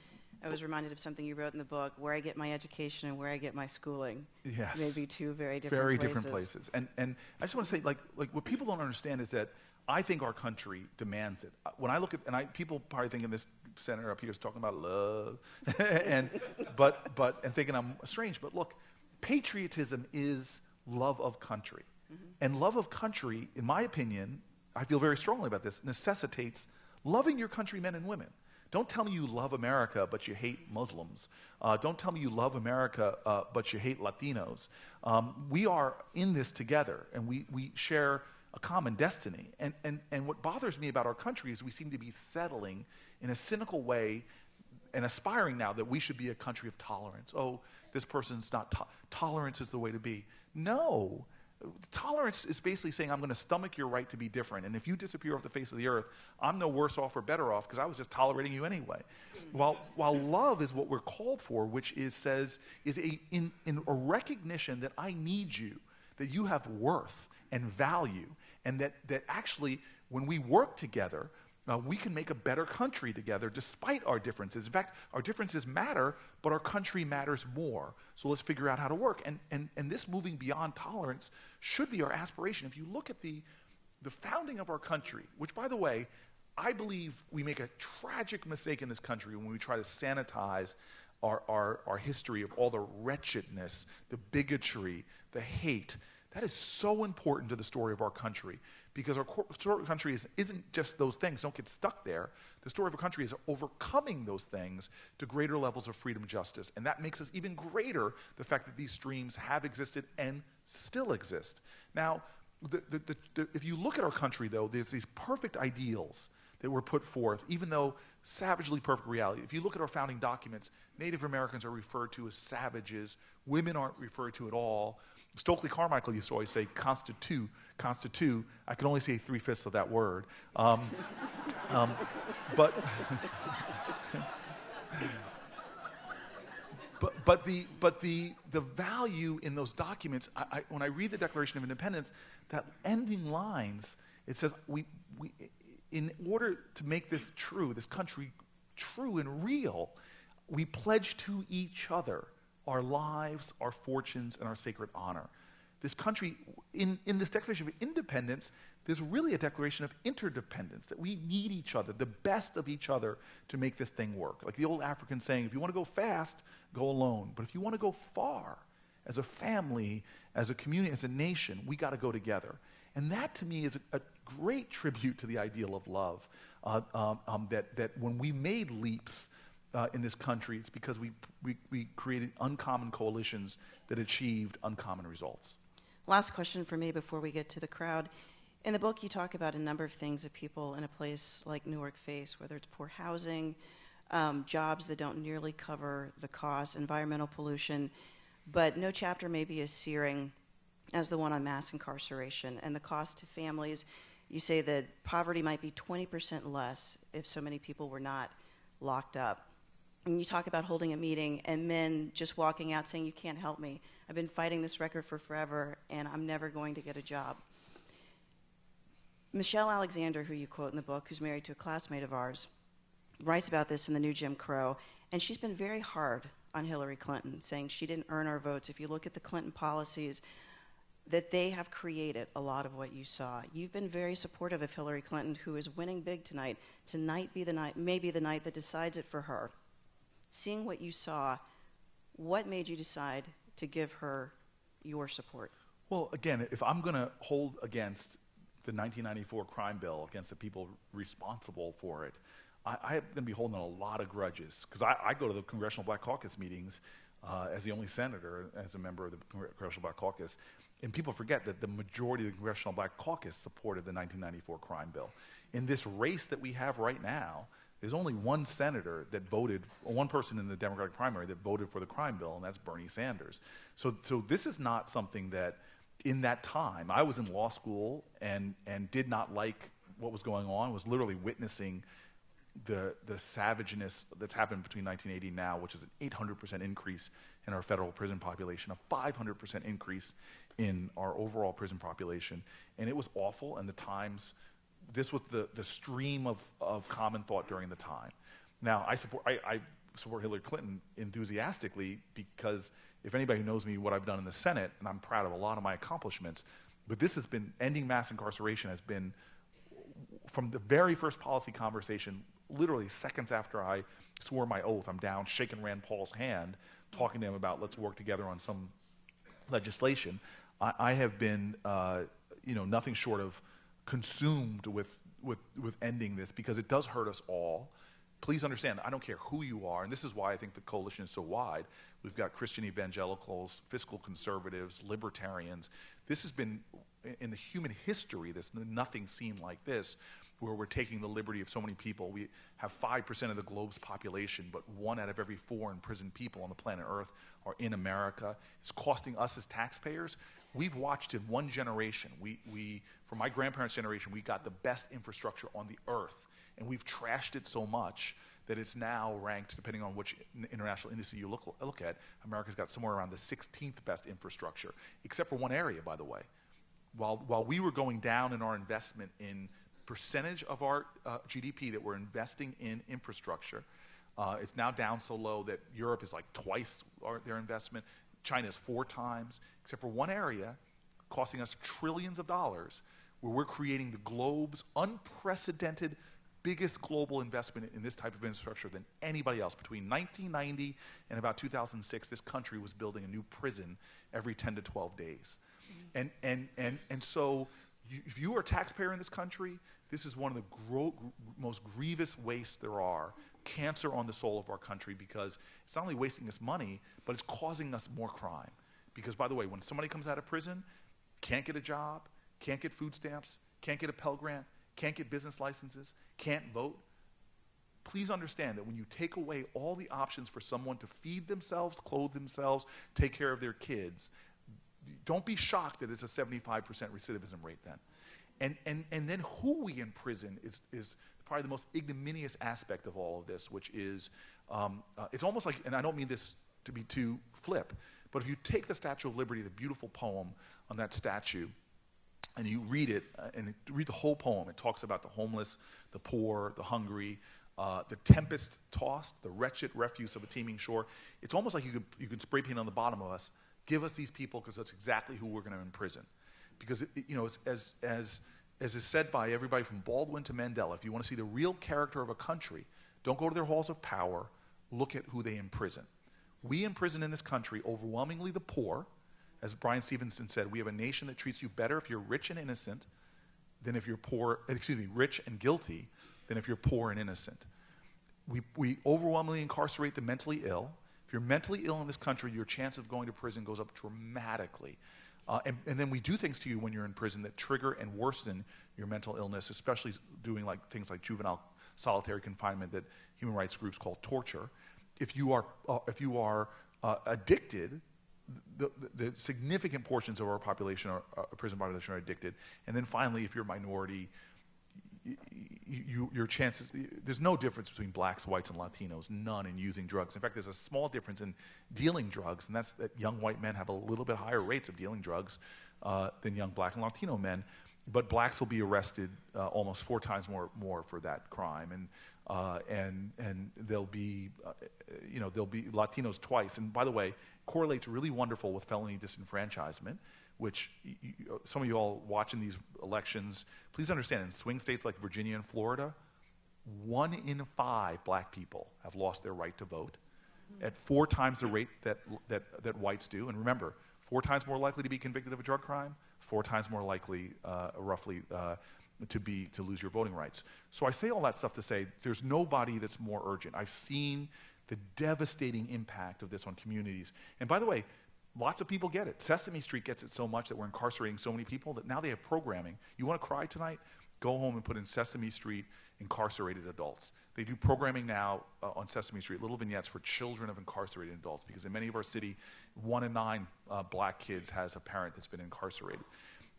I was reminded of something you wrote in the book, where I get my education and where I get my schooling.
Yes.
Maybe two very different places.
very
places.
different places. And, and I just want to say, like, like, what people don't understand is that I think our country demands it. Uh, when I look at, and I, people probably thinking this senator up here is talking about love, and, but, but, and thinking I'm strange, but look, patriotism is love of country. Mm-hmm. And love of country, in my opinion, I feel very strongly about this, necessitates loving your countrymen and women. Don't tell me you love America, but you hate Muslims. Uh, don't tell me you love America, uh, but you hate Latinos. Um, we are in this together, and we, we share a common destiny. And, and, and what bothers me about our country is we seem to be settling in a cynical way and aspiring now that we should be a country of tolerance. Oh, this person's not, to- tolerance is the way to be. No. Tolerance is basically saying, I'm going to stomach your right to be different. And if you disappear off the face of the earth, I'm no worse off or better off because I was just tolerating you anyway. while, while love is what we're called for, which is, says, is a, in, in a recognition that I need you, that you have worth and value, and that, that actually, when we work together, uh, we can make a better country together despite our differences. In fact, our differences matter, but our country matters more. So let's figure out how to work. And, and, and this moving beyond tolerance should be our aspiration. If you look at the, the founding of our country, which, by the way, I believe we make a tragic mistake in this country when we try to sanitize our, our, our history of all the wretchedness, the bigotry, the hate. That is so important to the story of our country because our story of a country is, isn't just those things. Don't get stuck there. The story of a country is overcoming those things to greater levels of freedom and justice. And that makes us even greater the fact that these streams have existed and still exist. Now, the, the, the, if you look at our country, though, there's these perfect ideals that were put forth, even though savagely perfect reality. If you look at our founding documents, Native Americans are referred to as savages, women aren't referred to at all. Stokely Carmichael used to always say, constitute, constitute. I can only say three fifths of that word. Um, um, but, but, but, the, but the, the value in those documents, I, I, when I read the Declaration of Independence, that ending lines, it says, we, we, in order to make this true, this country true and real, we pledge to each other our lives, our fortunes, and our sacred honor. this country, in, in this Declaration of Independence, there's really a declaration of interdependence, that we need each other, the best of each other, to make this thing work. Like the old African saying, if you want to go fast, go alone. But if you want to go far, as a family, as a community, as a nation, we got to go together. And that to me is a, a great tribute to the ideal of love. Uh, um, um, that, that when we made leaps uh, in this country, it's because we, we, we created uncommon coalitions that achieved uncommon results.
Last question for me before we get to the crowd. In the book, you talk about a number of things that people in a place like Newark face, whether it's poor housing, um, jobs that don't nearly cover the cost, environmental pollution, but no chapter may be as searing as the one on mass incarceration and the cost to families. You say that poverty might be 20% less if so many people were not locked up. You talk about holding a meeting and men just walking out saying, You can't help me. I've been fighting this record for forever and I'm never going to get a job. Michelle Alexander, who you quote in the book, who's married to a classmate of ours, writes about this in the new Jim Crow, and she's been very hard on Hillary Clinton, saying she didn't earn our votes. If you look at the Clinton policies, that they have created a lot of what you saw. You've been very supportive of Hillary Clinton, who is winning big tonight. Tonight be the night, maybe the night that decides it for her. Seeing what you saw, what made you decide to give her your support?
Well, again, if I'm going to hold against the 1994 crime bill against the people responsible for it, I, I'm going to be holding a lot of grudges because I, I, go to the Congressional Black Caucus meetings uh, as the only senator, as a member of the Congressional Black Caucus, and people forget that the majority of the Congressional Black Caucus supported the 1994 crime bill. In this race that we have right now, there's only one senator that voted, one person in the Democratic primary that voted for the crime bill, and that's Bernie Sanders. So, so this is not something that in that time, I was in law school and, and did not like what was going on, was literally witnessing the, the savageness that's happened between 1980 and now, which is an 800% increase in our federal prison population, a 500% increase in our overall prison population. And it was awful, and the times, this was the, the stream of, of common thought during the time. Now, I support, I, I support Hillary Clinton enthusiastically because if anybody who knows me, what I've done in the Senate, and I'm proud of a lot of my accomplishments, but this has been, ending mass incarceration has been, from the very first policy conversation, literally seconds after I swore my oath, I'm down shaking Rand Paul's hand, talking to him about let's work together on some legislation. I, I have been, uh, you know, nothing short of consumed with, with, with ending this because it does hurt us all please understand, I don't care who you are, and this is why I think the coalition is so wide. We've got Christian evangelicals, fiscal conservatives, libertarians. This has been, in the human history, this nothing seen like this, where we're taking the liberty of so many people. We have 5% of the globe's population, but one out of every four imprisoned people on the planet Earth are in America. It's costing us as taxpayers. We've watched in one generation, we, we, from my grandparents' generation, we got the best infrastructure on the earth and we've trashed it so much that it's now ranked, depending on which international indice you look, look at, America's got somewhere around the 16th best infrastructure, except for one area, by the way. While, while we were going down in our investment in percentage of our uh, GDP that we're investing in infrastructure, uh, it's now down so low that Europe is like twice our, their investment. China is four times, except for one area costing us trillions of dollars, where we're creating the globe's unprecedented biggest global investment in this type of infrastructure than anybody else. Between 1990 and about 2006, this country was building a new prison every 10 to 12 days. Mm-hmm. And, and, and, and so, you, if you are a taxpayer in this country, this is one of the gro- most grievous wastes there are cancer on the soul of our country because it's not only wasting us money, but it's causing us more crime. Because, by the way, when somebody comes out of prison, can't get a job, can't get food stamps, can't get a Pell Grant, can't get business licenses, can't vote, please understand that when you take away all the options for someone to feed themselves, clothe themselves, take care of their kids, don't be shocked that it's a 75% recidivism rate then. And, and, and then who we imprison is, is probably the most ignominious aspect of all of this, which is um, uh, it's almost like, and I don't mean this to be too flip, but if you take the Statue of Liberty, the beautiful poem on that statue, and you read it, uh, and read the whole poem. It talks about the homeless, the poor, the hungry, uh, the tempest tossed, the wretched refuse of a teeming shore. It's almost like you could, you could spray paint on the bottom of us, give us these people because that's exactly who we're going to imprison. Because, it, you know, as, as, as, as is said by everybody from Baldwin to Mandela, if you want to see the real character of a country, don't go to their halls of power, look at who they imprison. We imprison in this country overwhelmingly the poor. As Bryan Stevenson said, we have a nation that treats you better if you're rich and innocent than if you're poor, excuse me, rich and guilty than if you're poor and innocent. We, we overwhelmingly incarcerate the mentally ill. If you're mentally ill in this country, your chance of going to prison goes up dramatically. Uh, and, and, then we do things to you when you're in prison that trigger and worsen your mental illness, especially doing like things like juvenile solitary confinement that human rights groups call torture. If you are, uh, if you are uh, addicted, the, the, the, significant portions of our population, are, prison population, are addicted. And then finally, if you're a minority, you, your chances, there's no difference between blacks, whites, and Latinos, none in using drugs. In fact, there's a small difference in dealing drugs, and that's that young white men have a little bit higher rates of dealing drugs uh, than young black and Latino men. But blacks will be arrested uh, almost four times more, more for that crime. And, uh, and, and they'll be, uh, you know, they'll be Latinos twice. And by the way, correlates really wonderful with felony disenfranchisement which you, some of you all watching these elections, please understand in swing states like Virginia and Florida, one in five black people have lost their right to vote at four times the rate that, that, that whites do. And remember, four times more likely to be convicted of a drug crime, four times more likely, uh, roughly, uh, to be to lose your voting rights. So I say all that stuff to say there's nobody that's more urgent. I've seen the devastating impact of this on communities. And by the way, Lots of people get it. Sesame Street gets it so much that we're incarcerating so many people that now they have programming. You want to cry tonight? Go home and put in Sesame Street incarcerated adults. They do programming now uh, on Sesame Street, little vignettes for children of incarcerated adults, because in many of our city, one in nine uh, black kids has a parent that's been incarcerated.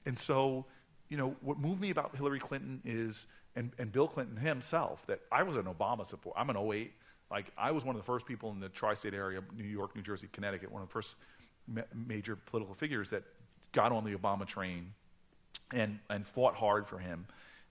And so, you know, what moved me about Hillary Clinton is, and, and Bill Clinton himself, that I was an Obama supporter. I'm an 08. Like, I was one of the first people in the tri state area, New York, New Jersey, Connecticut, one of the first ma- major political figures that got on the Obama train and, and fought hard for him.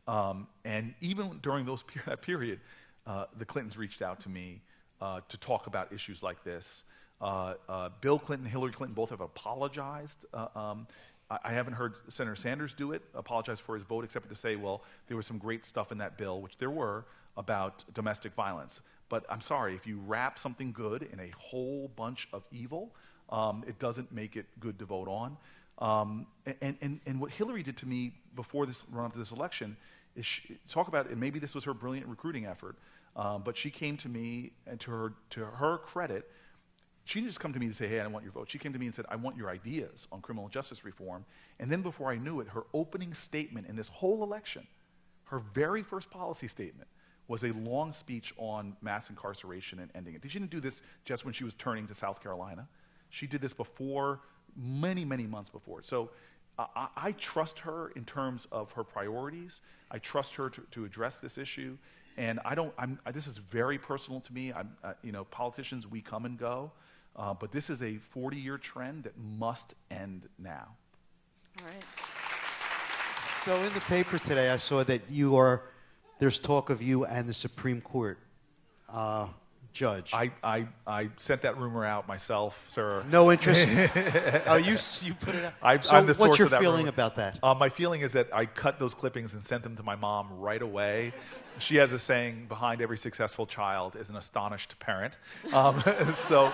Um, and even during those that period, uh, the Clintons reached out to me uh, to talk about issues like this. Uh, uh Bill Clinton, Hillary Clinton both have apologized. Uh, um, I, I haven't heard Senator Sanders do it, apologize for his vote, except to say, well, there was some great stuff in that bill, which there were, about domestic violence. But I'm sorry, if you wrap something good in a whole bunch of evil, um, it doesn't make it good to vote on. Um, and, and, and what Hillary did to me before this run up to this election is she, talk about, and maybe this was her brilliant recruiting effort, um, but she came to me, and to her, to her credit, she didn't just come to me and say, hey, I want your vote. She came to me and said, I want your ideas on criminal justice reform. And then before I knew it, her opening statement in this whole election, her very first policy statement, was a long speech on mass incarceration and ending it. She didn't do this just when she was turning to South Carolina. She did this before, many, many months before. So I, I trust her in terms of her priorities. I trust her to, to address this issue. And I don't, I'm, this is very personal to me. I'm, uh, you know, politicians, we come and go. Uh, but this is a 40 year trend that must end now.
All right.
So in the paper today, I saw that you are, there's talk of you and the Supreme Court. Judge.
I, I, I sent that rumor out myself, sir.
No interest. oh, you you put it out. I, so
I'm the
what's your
feeling
rumor. about that?
Uh, my feeling is that I cut those clippings and sent them to my mom right away. She has a saying: "Behind every successful child is an astonished parent." Um, so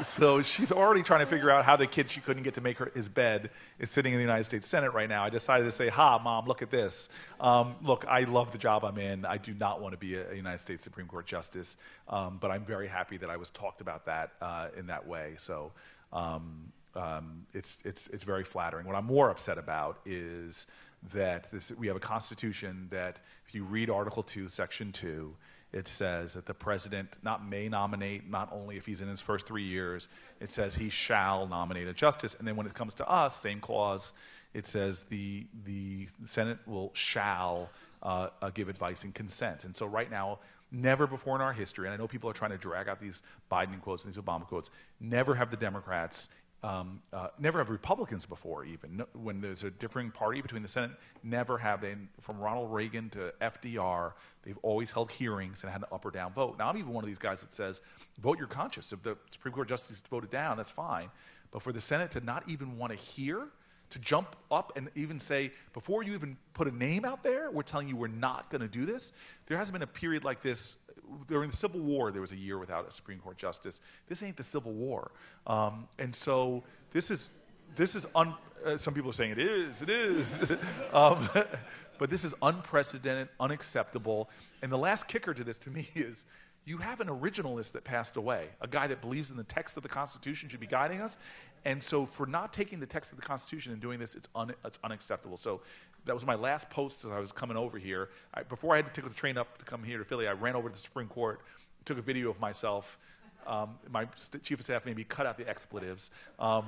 so she's already trying to figure out how the kid she couldn't get to make her, his bed is sitting in the United States Senate right now. I decided to say, "Ha, mom, look at this." Um, look, I love the job I'm in. I do not want to be a, United States Supreme Court justice, um, but I'm very happy that I was talked about that uh, in that way. So um, um it's it's it's very flattering. What I'm more upset about is that this, we have a constitution that, if you read Article Two, Section Two it says that the president not may nominate, not only if he's in his first three years, it says he shall nominate a justice. And then when it comes to us, same clause, it says the, the Senate will shall uh, uh, give advice and consent. And so right now, never before in our history, and I know people are trying to drag out these Biden quotes and these Obama quotes, never have the Democrats um, uh, never have Republicans before, even no, when there's a differing party between the Senate. Never have they, from Ronald Reagan to FDR, they've always held hearings and had an up or down vote. Now I'm even one of these guys that says, vote your conscience. If the Supreme Court justice voted down, that's fine. But for the Senate to not even want to hear, to jump up and even say, before you even put a name out there, we're telling you we're not going to do this. There hasn't been a period like this during the Civil War, there was a year without a Supreme Court justice. This ain't the Civil War, um, and so this is this is un, uh, some people are saying it is, it is, um, but this is unprecedented, unacceptable. And the last kicker to this, to me, is you have an originalist that passed away, a guy that believes in the text of the Constitution should be guiding us. And so, for not taking the text of the Constitution and doing this, it's, un, it's unacceptable. So, that was my last post as I was coming over here. I, before I had to take the train up to come here to Philly, I ran over to the Supreme Court, took a video of myself. Um, my st- chief of staff made me cut out the expletives. Um,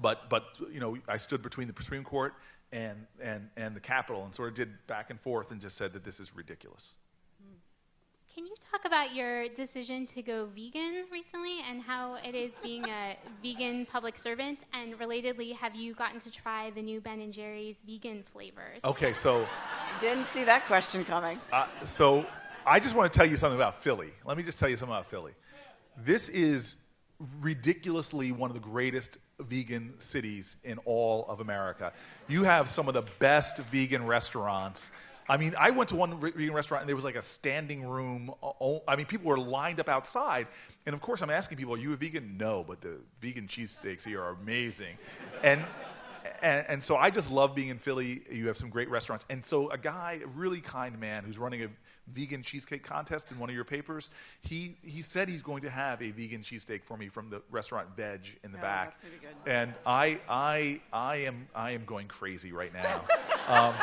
but, but, you know, I stood between the Supreme Court and, and, and the Capitol and sort of did back and forth and just said that this is ridiculous.
Can you talk about your decision to go vegan recently and how it is being a vegan public servant? And relatedly, have you gotten to try the new Ben and Jerry's vegan flavors?
Okay, so
Didn't see that question coming.
Uh, so I just want to tell you something about Philly. Let me just tell you something about Philly. This is ridiculously one of the greatest vegan cities in all of America. You have some of the best vegan restaurants. I mean, I went to one vegan restaurant and there was like a standing room. I mean, people were lined up outside. And of course, I'm asking people, are you a vegan? No, but the vegan cheesesteaks here are amazing. And and, and so I just love being in Philly. You have some great restaurants. And so a guy, a really kind man who's running a vegan cheesecake contest in one of your papers, he, he said he's going to have a vegan cheesesteak for me from the restaurant Veg in the
Oh,
back.
that's good.
And I, I, I, am, I am going crazy right now. um,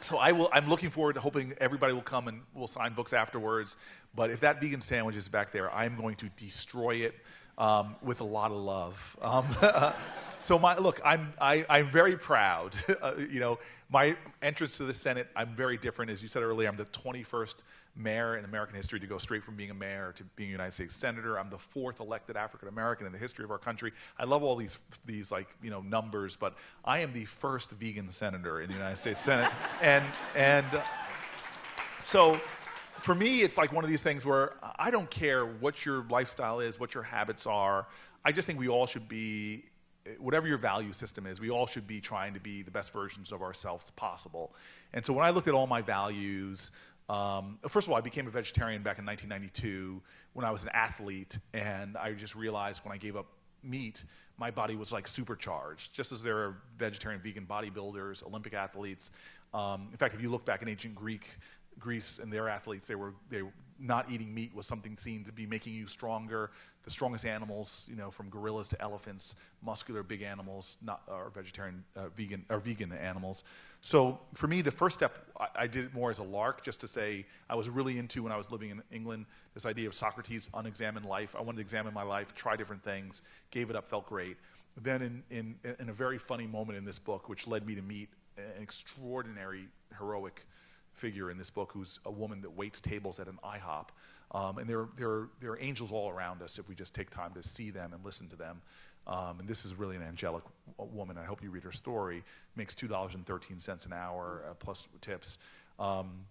so I will, I'm looking forward to hoping everybody will come and we'll sign books afterwards. But if that vegan sandwich is back there, I'm going to destroy it um, with a lot of love. Um, so my look, I'm I, I'm very proud. uh, you know, my entrance to the Senate, I'm very different. As you said earlier, I'm the 21st mayor in American history to go straight from being a mayor to being a United States senator. I'm the fourth elected African American in the history of our country. I love all these these like you know numbers, but I am the first vegan senator in the United States Senate, and and. uh, so for me, it's like one of these things where I don't care what your lifestyle is, what your habits are. I just think we all should be, whatever your value system is, we all should be trying to be the best versions of ourselves possible. And so when I looked at all my values, um, first of all, I became a vegetarian back in 1992 when I was an athlete, and I just realized when I gave up meat, my body was like supercharged. Just as there are vegetarian, vegan bodybuilders, Olympic athletes. Um, in fact, if you look back in ancient Greek, Greece and their athletes, they were they not eating meat was something seen to be making you stronger. The strongest animals, you know, from gorillas to elephants, muscular big animals, not are vegetarian, uh, vegan or vegan animals. So for me, the first step, I, I did it more as a lark, just to say I was really into when I was living in England this idea of Socrates' unexamined life. I wanted to examine my life, try different things, gave it up, felt great. Then, in, in, in a very funny moment in this book, which led me to meet an extraordinary, heroic figure in this book who's a woman that waits tables at an IHOP. Um, and there, there, there are angels all around us if we just take time to see them and listen to them. Um, and this is really an angelic woman. I hope you read her story. Makes $2.13 an hour uh, plus tips. Um,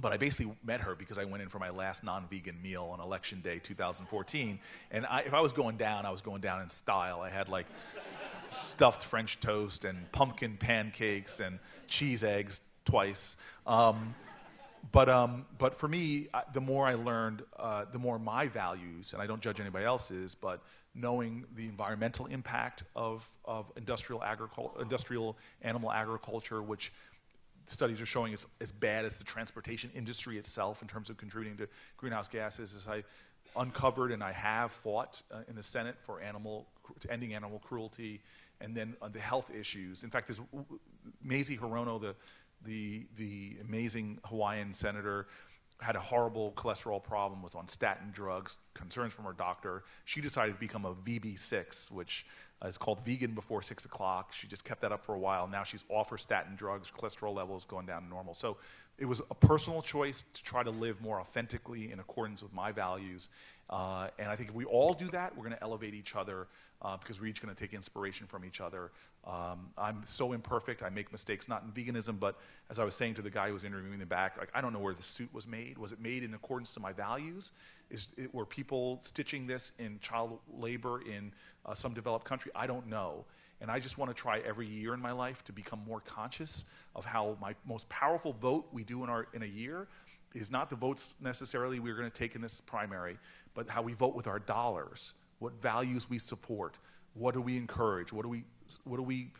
but I basically met her because I went in for my last non-vegan meal on election day 2014. And I, if I was going down, I was going down in style. I had like stuffed French toast and pumpkin pancakes and cheese eggs twice. Um, but, um, but for me, I, the more I learned, uh, the more my values, and I don't judge anybody else's, but knowing the environmental impact of, of industrial, agricul- industrial animal agriculture, which studies are showing is as bad as the transportation industry itself in terms of contributing to greenhouse gases, as I uncovered and I have fought uh, in the Senate for animal, ending animal cruelty, and then uh, the health issues. In fact, there's Mazie Hirono, the, the, the amazing Hawaiian senator, had a horrible cholesterol problem, was on statin drugs, concerns from her doctor. She decided to become a VB6, which is called vegan before 6 o'clock. She just kept that up for a while. Now she's off her statin drugs, cholesterol levels going down to normal. So it was a personal choice to try to live more authentically in accordance with my values. Uh, and I think if we all do that, we're going to elevate each other uh, because we're each going to take inspiration from each other. Um, I'm so imperfect. I make mistakes, not in veganism, but as I was saying to the guy who was interviewing in the back, like I don't know where the suit was made. Was it made in accordance to my values? Is it, were people stitching this in child labor in uh, some developed country? I don't know. And I just want to try every year in my life to become more conscious of how my most powerful vote we do in, our, in a year is not the votes necessarily we're going to take in this primary, but how we vote with our dollars, what values we support, what do we encourage, what do we, what do we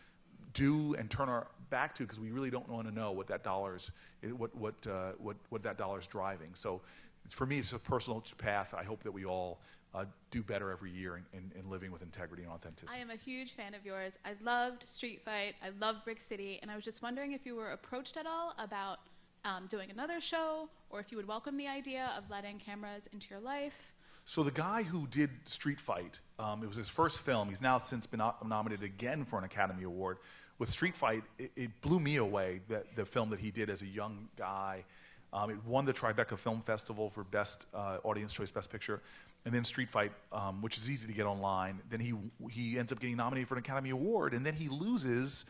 do and turn our back to because we really don't want to know what that dollar's what what uh, what what that dollar's driving. So for me, it's a personal path. I hope that we all uh, do better every year in, in, in, living with integrity and authenticity.
I am a huge fan of yours. I loved Street Fight. I loved Brick City, and I was just wondering if you were approached at all about um, doing another show, or if you would welcome the idea of letting cameras into your life.
So the guy who did Street Fight, um, it was his first film. He's now since been nominated again for an Academy Award. With Street Fight, it, it blew me away that the film that he did as a young guy. Um, it won the Tribeca Film Festival for Best uh, Audience Choice Best Picture, and then Street Fight, um, which is easy to get online. Then he he ends up getting nominated for an Academy Award, and then he loses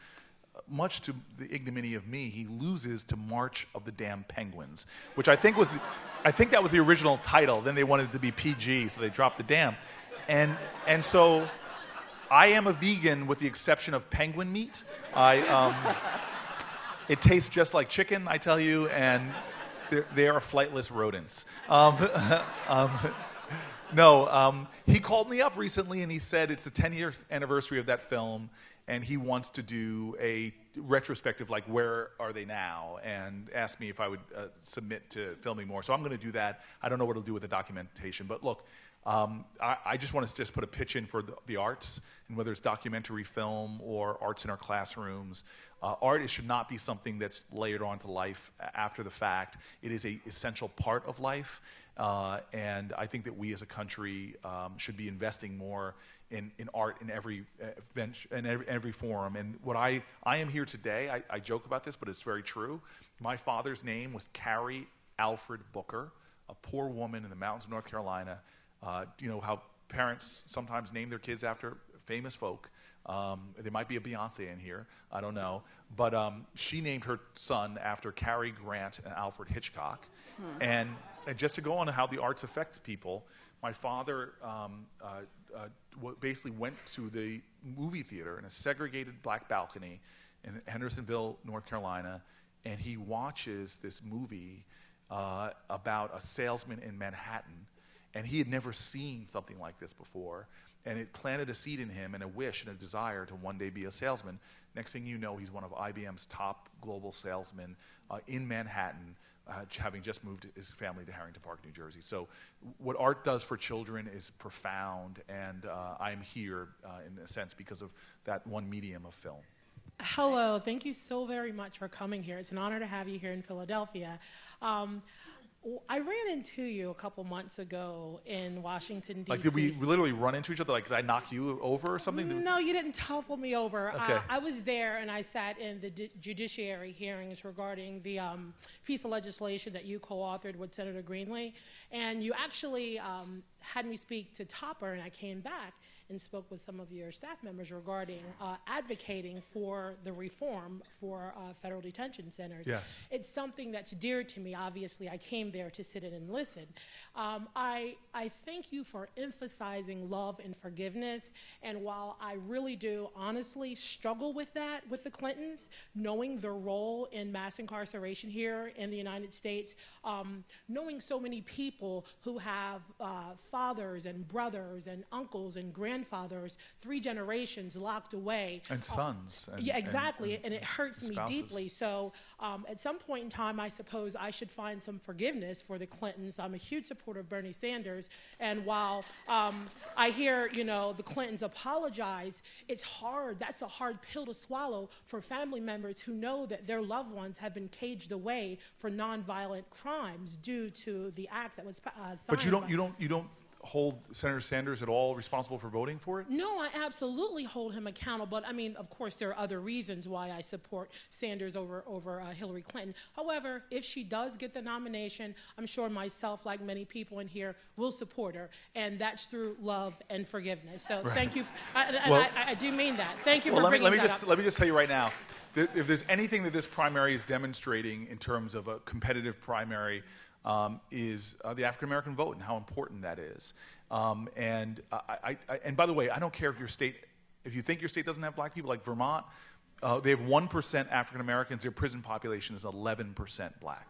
much to the ignominy of me, he loses to March of the Damn Penguins, which I think was, I think that was the original title. Then they wanted it to be PG, so they dropped the damn. And, and so I am a vegan with the exception of penguin meat. I, um, it tastes just like chicken, I tell you, and they are flightless rodents. Um, um, no, um, he called me up recently and he said it's the 10 year anniversary of that film and he wants to do a retrospective, like where are they now, and asked me if I would uh, submit to filming more. So I'm going to do that. I don't know what it'll do with the documentation, but look, um, I, I, just want to just put a pitch in for the, the, arts, and whether it's documentary film or arts in our classrooms. Uh, art it should not be something that's layered onto life after the fact. It is a essential part of life, uh, and I think that we as a country um, should be investing more in, in art in every, uh, in every, every forum. And what I, I am here today, I, I joke about this, but it's very true. My father's name was Cary Alfred Booker, a poor woman in the mountains of North Carolina. Uh, you know how parents sometimes name their kids after famous folk. Um, there might be a Beyonce in here, I don't know. But um, she named her son after Cary Grant and Alfred Hitchcock. Hmm. And, and, just to go on how the arts affects people, my father um, uh, uh, basically went to the movie theater in a segregated black balcony in Hendersonville, North Carolina, and he watches this movie uh, about a salesman in Manhattan. And he had never seen something like this before. And it planted a seed in him and a wish and a desire to one day be a salesman. Next thing you know, he's one of IBM's top global salesmen uh, in Manhattan uh, having just moved his family to Harrington Park, New Jersey. So, what art does for children is profound, and uh, I'm here uh, in a sense because of that one medium of film.
Hello, thank you so very much for coming here. It's an honor to have you here in Philadelphia. Um, I ran into you a couple months ago in Washington D.C.
Like, did we literally run into each other? Like, did I knock you over or something?
No, you didn't topple me over.
Okay. Uh,
I was there and I sat in the d- judiciary hearings regarding the um, piece of legislation that you co-authored with Senator Greenlee, and you actually um, had me speak to Topper, and I came back and spoke with some of your staff members regarding uh, advocating for the reform for uh, federal detention centers.
Yes.
It's something that's dear to me. Obviously, I came there to sit in and listen. Um, I, I thank you for emphasizing love and forgiveness. And while I really do honestly struggle with that with the Clintons, knowing their role in mass incarceration here in the United States, um, knowing so many people who have uh, fathers and brothers and uncles and grandfathers, three generations locked away.
And sons. And,
yeah, exactly. And,
and,
and, it hurts me deeply. So um, at some point in time, I suppose I should find some forgiveness for the Clintons. I'm a huge supporter supporter of Bernie Sanders. And while um, I hear, you know, the Clintons apologize, it's hard. That's a hard pill to swallow for family members who know that their loved ones have been caged away for nonviolent crimes due to the act that was uh, signed.
But you don't, you don't, you don't hold Senator Sanders at all responsible for voting for it?
No, I absolutely hold him accountable. But I mean, of course, there are other reasons why I support Sanders over over uh, Hillary Clinton. However, if she does get the nomination, I'm sure myself, like many people in here, will support her, and that's through love and forgiveness. So thank you. f- I- and
Well-
I, I do mean that. Thank you
Well,
for
let me, let me just
up.
let me just tell you right now, if there's anything that this primary is demonstrating in terms of a competitive primary, um, is uh, the African American vote and how important that is. Um, and I, I, I, and by the way, I don't care if your state, if you think your state doesn't have black people, like Vermont, uh, they have one percent African Americans. Their prison population is eleven percent black.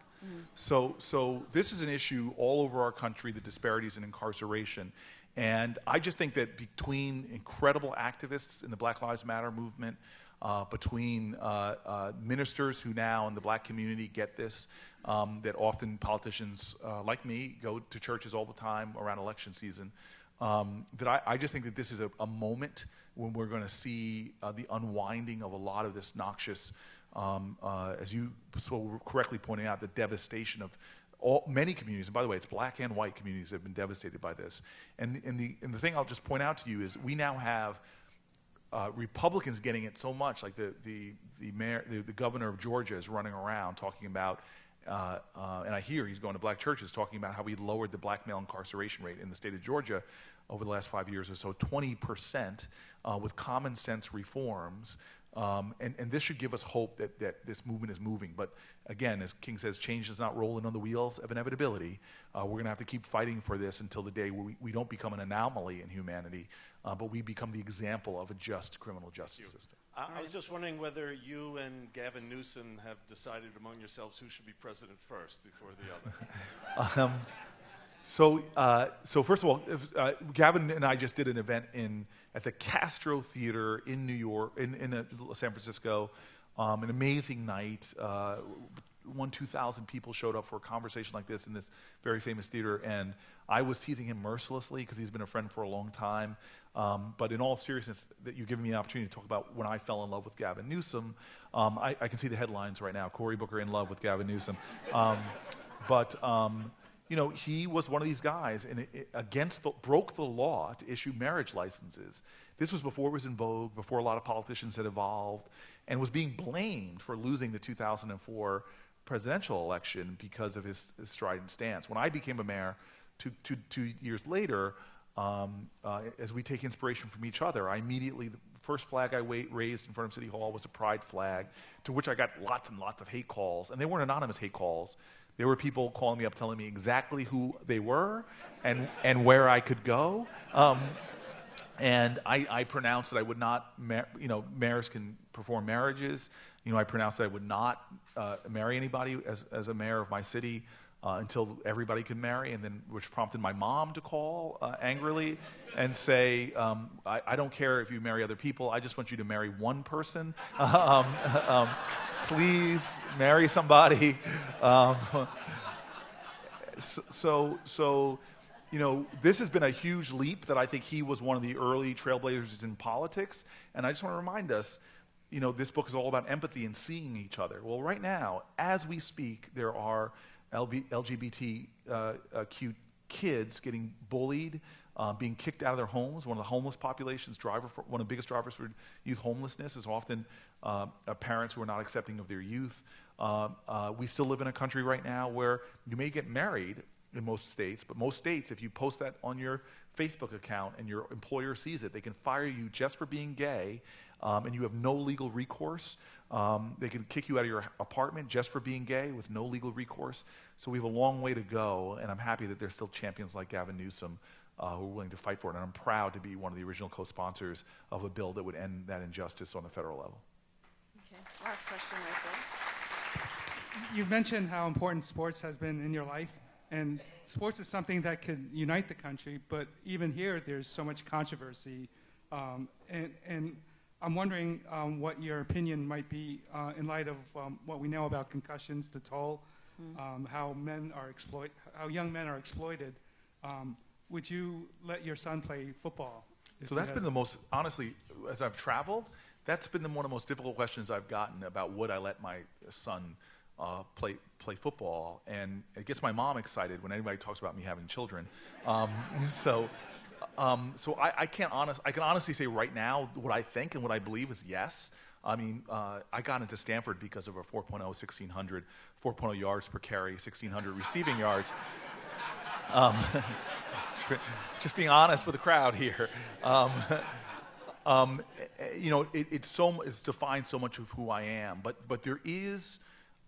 So, so this is an issue all over our country, the disparities in incarceration. And I just think that between incredible activists in the Black Lives Matter movement, uh, between uh, uh, ministers who now in the black community get this, um, that often politicians uh, like me go to churches all the time around election season, um, that I, I just think that this is a, a moment when we're going to see uh, the unwinding of a lot of this noxious, um, as you so correctly pointing out, the devastation of all, many communities, and by the way, it's black and white communities that have been devastated by this. And, and, the, and the thing I'll just point out to you is we now have uh, Republicans getting it so much, like the, the, the, mayor, the, the governor of Georgia is running around talking about, uh, uh, and I hear he's going to black churches talking about how we lowered the black male incarceration rate in the state of Georgia over the last five years or so, 20% uh, with common sense reforms. Um, and, and this should give us hope that, that this movement is moving. But again, as King says, change does not roll in on the wheels of inevitability. Uh, we're going to have to keep fighting for this until the day we, we don't become an anomaly in humanity, uh, but we become the example of a just criminal justice system.
I, I was just wondering whether you and Gavin Newsom have decided among yourselves who should be president first before the other.
Um, so, uh, so first of all, if, uh, Gavin and I just did an event in at the Castro Theater in New York, in, in uh, San Francisco. Um, an amazing night. Uh, one, two thousand people showed up for a conversation like this in this very famous theater, and I was teasing him mercilessly because he's been a friend for a long time. Um, but in all seriousness, that you've given me an opportunity to talk about when I fell in love with Gavin Newsom. Um, I, I can see the headlines right now: Cory Booker in love with Gavin Newsom. Um, but um, you know, he was one of these guys and it, it, against the, broke the law to issue marriage licenses. This was before it was in vogue, before a lot of politicians had evolved, and was being blamed for losing the 2004 presidential election because of his, his strident stance. When I became a mayor two, two, two years later, um, uh, as we take inspiration from each other, I immediately, the first flag I raised in front of City Hall was a pride flag, to which I got lots and lots of hate calls. And they weren't anonymous hate calls. There were people calling me up telling me exactly who they were and, and where I could go. Um, and I, I pronounced that I would not, you know, mayors can perform marriages. You know, I pronounced that I would not uh, marry anybody as, as a mayor of my city uh, until everybody could marry, and then which prompted my mom to call uh, angrily and say, um, I, I don't care if you marry other people. I just want you to marry one person. um, um, please marry somebody. Um, so, so, you know, this has been a huge leap that I think he was one of the early trailblazers in politics. And I just want to remind us, you know, this book is all about empathy and seeing each other. Well, right now, as we speak, there are LGBTQ uh, kids getting bullied, uh, being kicked out of their homes. One of the homeless populations, driver for, one of the biggest drivers for youth homelessness is often uh, uh, parents who are not accepting of their youth. Uh, uh, we still live in a country right now where you may get married in most states, but most states, if you post that on your Facebook account and your employer sees it, they can fire you just for being gay, um, and you have no legal recourse. Um, they can kick you out of your apartment just for being gay with no legal recourse. So we have a long way to go, and I'm happy that there's still champions like Gavin Newsom uh, who are willing to fight for it. And I'm proud to be one of the original co sponsors of a bill that would end that injustice on the federal level.
Okay, last question right there.
You've mentioned how important sports has been in your life, and sports is something that could unite the country. But even here, there's so much controversy, um, and, and I'm wondering um, what your opinion might be uh, in light of um, what we know about concussions, the toll, um, how men are exploit, how young men are exploited. Um, would you let your son play football?
So that's been the most, honestly, as I've traveled, that's been the, one of the most difficult questions I've gotten about would I let my son uh, play play football, and it gets my mom excited when anybody talks about me having children. Um, so. Um, so I, I can't honest, I can honestly say right now what I think and what I believe is yes. I mean, uh, I got into Stanford because of a 4.0, 1600, 4.0 yards per carry, 1600 receiving yards. Um, it's, it's tri- just being honest with the crowd here. Um, um, you know, it, it's so it's defined so much of who I am. But but there is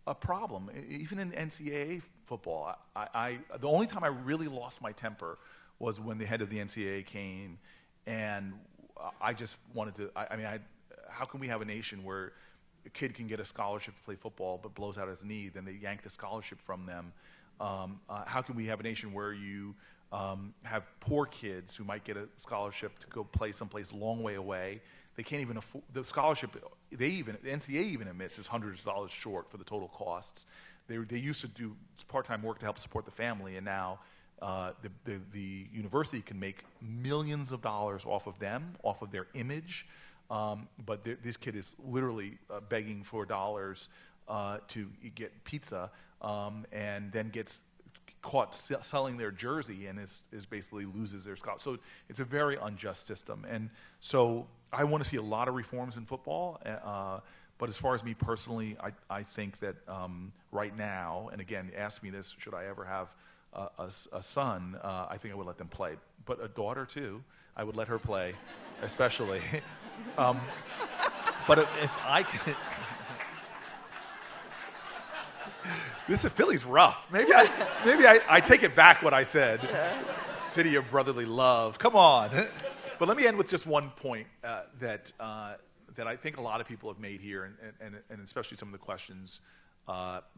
a problem, even in NCAA football. I, I the only time I really lost my temper was when the head of the NCAA came, and I just wanted to. I, I mean, I, how can we have a nation where a kid can get a scholarship to play football but blows out his knee, then they yank the scholarship from them? Um, uh, how can we have a nation where you um, have poor kids who might get a scholarship to go play someplace long way away? They can't even afford the scholarship. They even the NCAA even admits is hundreds of dollars short for the total costs. They, they used to do part-time work to help support the family, and now uh, the, the, the, university can make millions of dollars off of them, off of their image. Um, but this kid is literally uh, begging for dollars uh, to get pizza um, and then gets caught selling their jersey and is, is basically loses their scholarship. So it's a very unjust system. And so I want to see a lot of reforms in football. Uh, but as far as me personally, I, I think that um, right now, and again, ask me this, should I ever have a, a, a son, uh, I think I would let them play. But a daughter too, I would let her play, especially. um, but if I could. this is Philly's rough. Maybe I, maybe I, I take it back what I said. Yeah. City of brotherly love. Come on. but let me end with just one point uh, that, uh, that I think a lot of people have made here, and, and, and especially some of the questions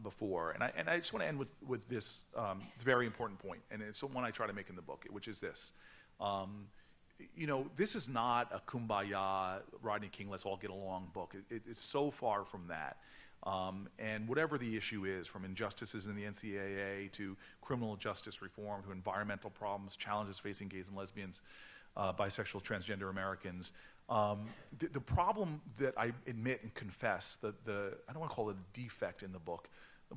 before. And I, and I just want to end with, with this um, very important point, and it's the one I try to make in the book, which is this. Um, you know, this is not a kumbaya, Rodney King, let's all get along book. It, it, it's so far from that. Um, and whatever the issue is, from injustices in the NCAA to criminal justice reform to environmental problems, challenges facing gays and lesbians, uh, bisexual, transgender Americans, um, the, the, problem that I admit and confess, the, the, I don't want to call it a defect in the book,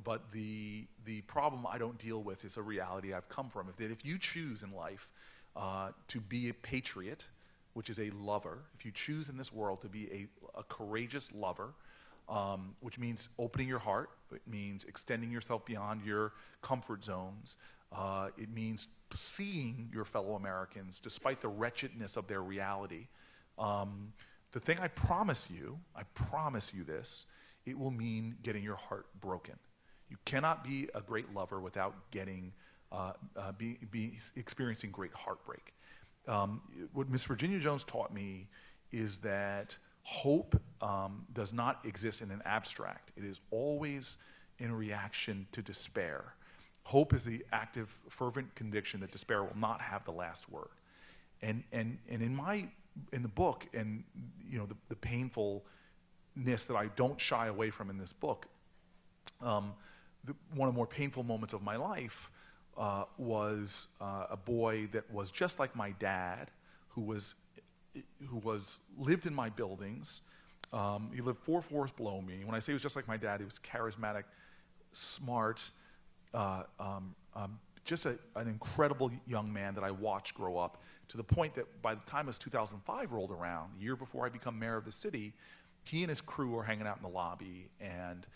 but the, the problem I don't deal with is a reality I've come from. If, that if you choose in life uh, to be a patriot, which is a lover, if you choose in this world to be a, a courageous lover, um, which means opening your heart, it means extending yourself beyond your comfort zones, uh, it means seeing your fellow Americans despite the wretchedness of their reality. Um, the thing I promise you, I promise you this, it will mean getting your heart broken. You cannot be a great lover without getting, uh, uh, be, be experiencing great heartbreak. Um, what Miss Virginia Jones taught me is that hope um, does not exist in an abstract. It is always in reaction to despair. Hope is the active, fervent conviction that despair will not have the last word. And, and, and in my in the book and you know the, the painfulness that I don't shy away from in this book. Um, the, one of the more painful moments of my life uh, was uh, a boy that was just like my dad, who was who was lived in my buildings. Um, he lived four floors below me. When I say he was just like my dad, he was charismatic, smart, uh, um, um just a, an incredible young man that I watched grow up to the point that by the time his 2005 rolled around, the year before I become mayor of the city, he and his crew are hanging out in the lobby and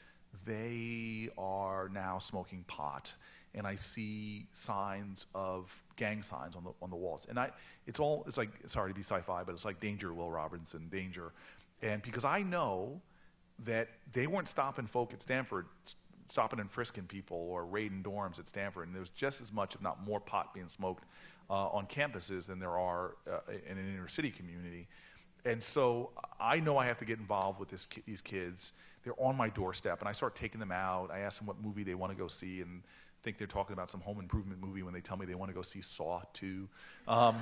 they are now smoking pot. And I see signs of gang signs on the, on the walls. And I, it's all, it's like, sorry to be sci fi, but it's like danger, Will Robinson, danger. And because I know that they weren't stopping folk at Stanford, stopping and frisking people or raiding dorms at Stanford. And there was just as much, if not more, pot being smoked uh, on campuses than there are uh, in an inner city community. And so I know I have to get involved with this, these kids. They're on my doorstep, and I start taking them out. I ask them what movie they want to go see, and think they're talking about some home improvement movie when they tell me they want to go see Saw 2. Um,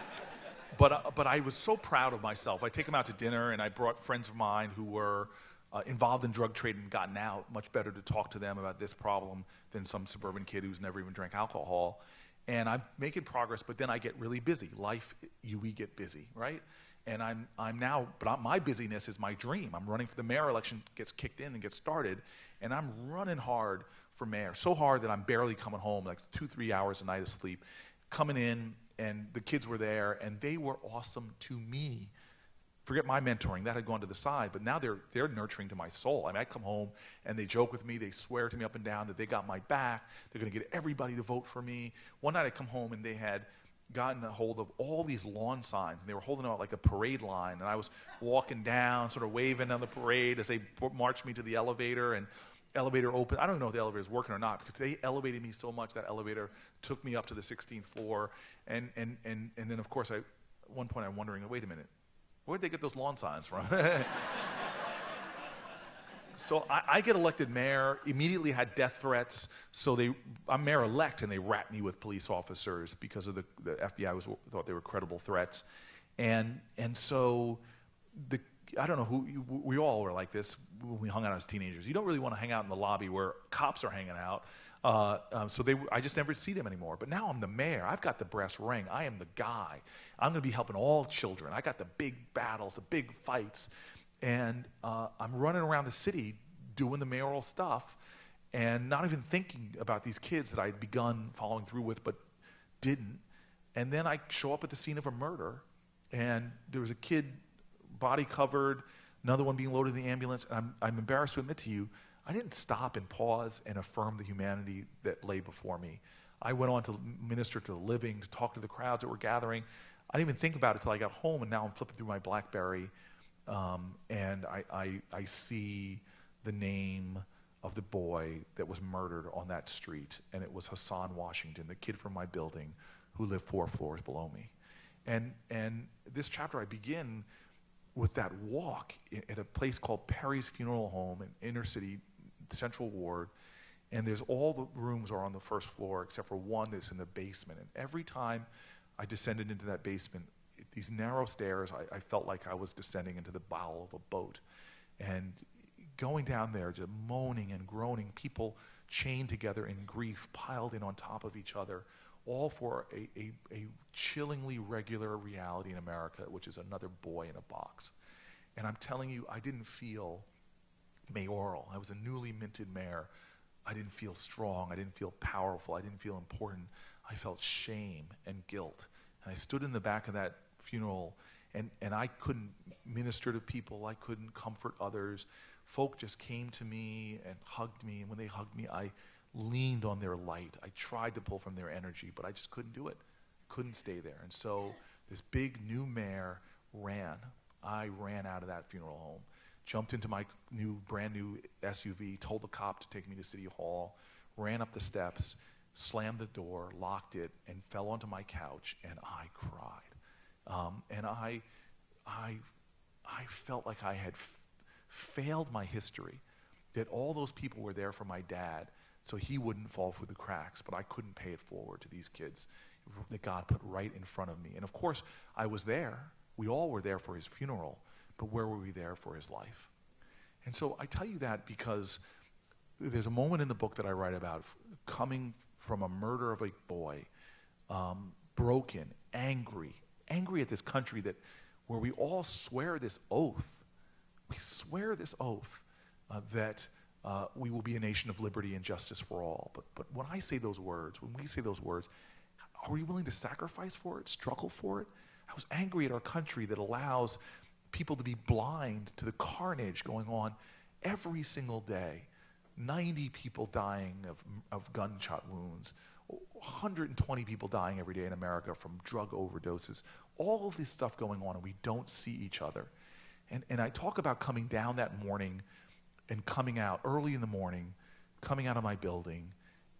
but, uh, but I was so proud of myself. I take them out to dinner, and I brought friends of mine who were uh, involved in drug trade and gotten out. Much better to talk to them about this problem than some suburban kid who's never even drank alcohol and I'm making progress, but then I get really busy. Life, you, we get busy, right? And I'm, I'm now, but I, my busyness is my dream. I'm running for the mayor election, gets kicked in and gets started, and I'm running hard for mayor. So hard that I'm barely coming home, like two, three hours a night of sleep. Coming in, and the kids were there, and they were awesome to me. Forget my mentoring, that had gone to the side, but now they're, they're nurturing to my soul. I mean, I come home and they joke with me, they swear to me up and down that they got my back, they're going to get everybody to vote for me. One night I come home and they had gotten a hold of all these lawn signs, and they were holding out like a parade line, and I was walking down, sort of waving on the parade as they marched me to the elevator, and elevator opened. I don't know if the elevator is working or not because they elevated me so much that elevator took me up to the 16th floor, and and and and then of course I, at one point I'm wondering, wait a minute, Where'd they get those lawn signs from? so I, I, get elected mayor, immediately had death threats. So they, I'm mayor elect, and they rat me with police officers because of the, the FBI was, thought they were credible threats. And, and so the, I don't know who, we all were like this when we hung out as teenagers. You don't really want to hang out in the lobby where cops are hanging out. Uh, um, so they, I just never see them anymore. But now I'm the mayor. I've got the brass ring. I am the guy. I'm going to be helping all children. I got the big battles, the big fights. And uh, I'm running around the city doing the mayoral stuff and not even thinking about these kids that I'd begun following through with but didn't. And then I show up at the scene of a murder, and there was a kid body covered, another one being loaded in the ambulance. And I'm, I'm embarrassed to admit to you, I didn't stop and pause and affirm the humanity that lay before me. I went on to minister to the living, to talk to the crowds that were gathering. I didn't even think about it until I got home, and now I'm flipping through my Blackberry, um, and I, I, I see the name of the boy that was murdered on that street, and it was Hassan Washington, the kid from my building who lived four floors below me. And, and this chapter, I begin with that walk at a place called Perry's Funeral Home in inner city central ward, and there's all the rooms are on the first floor except for one that's in the basement. And every time I descended into that basement, these narrow stairs, I, I felt like I was descending into the bowel of a boat. And going down there, just moaning and groaning, people chained together in grief, piled in on top of each other, all for a, a, a chillingly regular reality in America, which is another boy in a box. And I'm telling you, I didn't feel mayoral. I was a newly minted mayor. I didn't feel strong. I didn't feel powerful. I didn't feel important. I felt shame and guilt. And I stood in the back of that funeral and, and I couldn't minister to people. I couldn't comfort others. Folk just came to me and hugged me. And when they hugged me, I leaned on their light. I tried to pull from their energy, but I just couldn't do it. Couldn't stay there. And so this big new mayor ran. I ran out of that funeral home jumped into my new, brand new SUV, told the cop to take me to City Hall, ran up the steps, slammed the door, locked it, and fell onto my couch, and I cried. Um, and I, I, I felt like I had f- failed my history, that all those people were there for my dad so he wouldn't fall through the cracks, but I couldn't pay it forward to these kids that God put right in front of me. And of course, I was there. We all were there for his funeral but where were we there for his life? And so I tell you that because there's a moment in the book that I write about coming from a murder of a boy, um, broken, angry, angry at this country that where we all swear this oath. We swear this oath uh, that uh, we will be a nation of liberty and justice for all. But, but when I say those words, when we say those words, are we willing to sacrifice for it, struggle for it? I was angry at our country that allows people to be blind to the carnage going on every single day. 90 people dying of, of gunshot wounds, 120 people dying every day in America from drug overdoses. All of this stuff going on, and we don't see each other. And, and I talk about coming down that morning and coming out early in the morning, coming out of my building,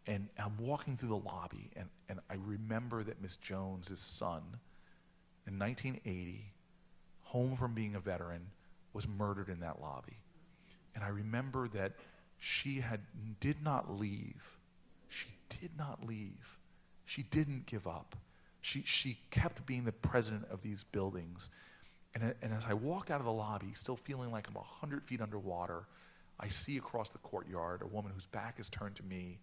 and I'm walking through the lobby, and, and I remember that Miss Jones's son in 1980 home from being a veteran, was murdered in that lobby. And I remember that she had did not leave. She did not leave. She didn't give up. She, she kept being the president of these buildings. And, and as I walked out of the lobby, still feeling like I'm 100 feet underwater, I see across the courtyard a woman whose back is turned to me,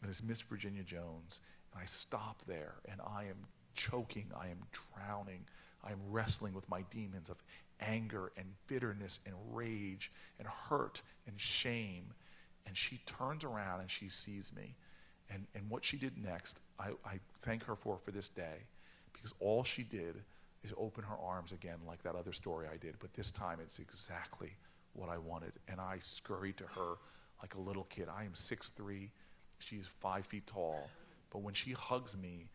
and it's Miss Virginia Jones. And I stop there, and I am choking. I am drowning. I'm wrestling with my demons of anger and bitterness and rage and hurt and shame. And she turns around and she sees me. And, and what she did next, I, I thank her for for this day because all she did is open her arms again, like that other story I did. But this time it's exactly what I wanted. And I scurried to her like a little kid. I am 6'3, she's five feet tall. But when she hugs me,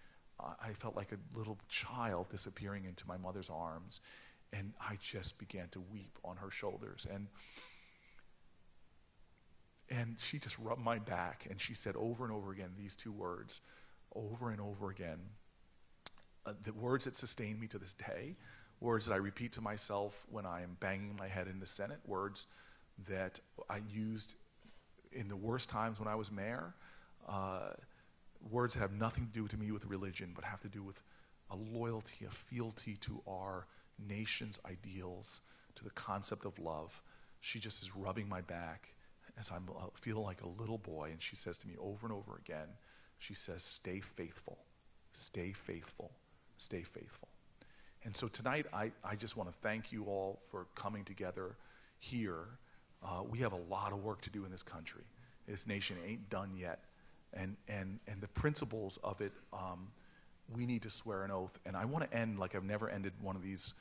I felt like a little child disappearing into my mother's arms. And I just began to weep on her shoulders. And and she just rubbed my back and she said over and over again these two words, over and over again. Uh, the words that sustain me to this day, words that I repeat to myself when I am banging my head in the Senate, words that I used in the worst times when I was mayor, uh, words have nothing to do to me with religion, but have to do with a loyalty, a fealty to our nation's ideals, to the concept of love. She just is rubbing my back as I uh, feel like a little boy, and she says to me over and over again, she says, Stay faithful, stay faithful, stay faithful. And so tonight, I, I just want to thank you all for coming together here. Uh, we have a lot of work to do in this country. This nation ain't done yet. And, and, and the principles of it, um, we need to swear an oath. And I want to end like I've never ended one of these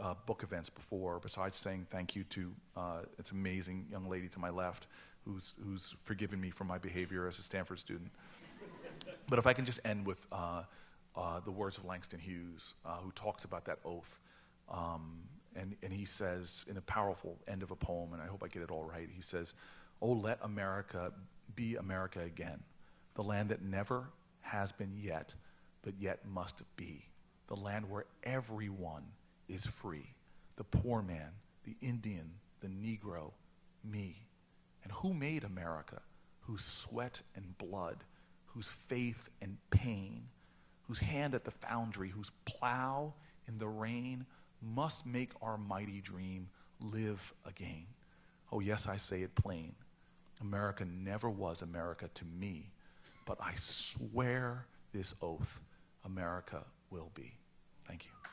uh, book events before, besides saying thank you to uh, it's amazing young lady to my left who's, who's forgiven me for my behavior as a Stanford student. but if I can just end with uh, uh, the words of Langston Hughes, uh, who talks about that oath. Um, and, and he says, in a powerful end of a poem, and I hope I get it all right, he says, Oh, let America be America again, the land that never has been yet, but yet must be, the land where everyone is free the poor man, the Indian, the Negro, me. And who made America? Whose sweat and blood, whose faith and pain, whose hand at the foundry, whose plow in the rain must make our mighty dream live again. Oh, yes, I say it plain. America never was America to me, but I swear this oath America will be. Thank you.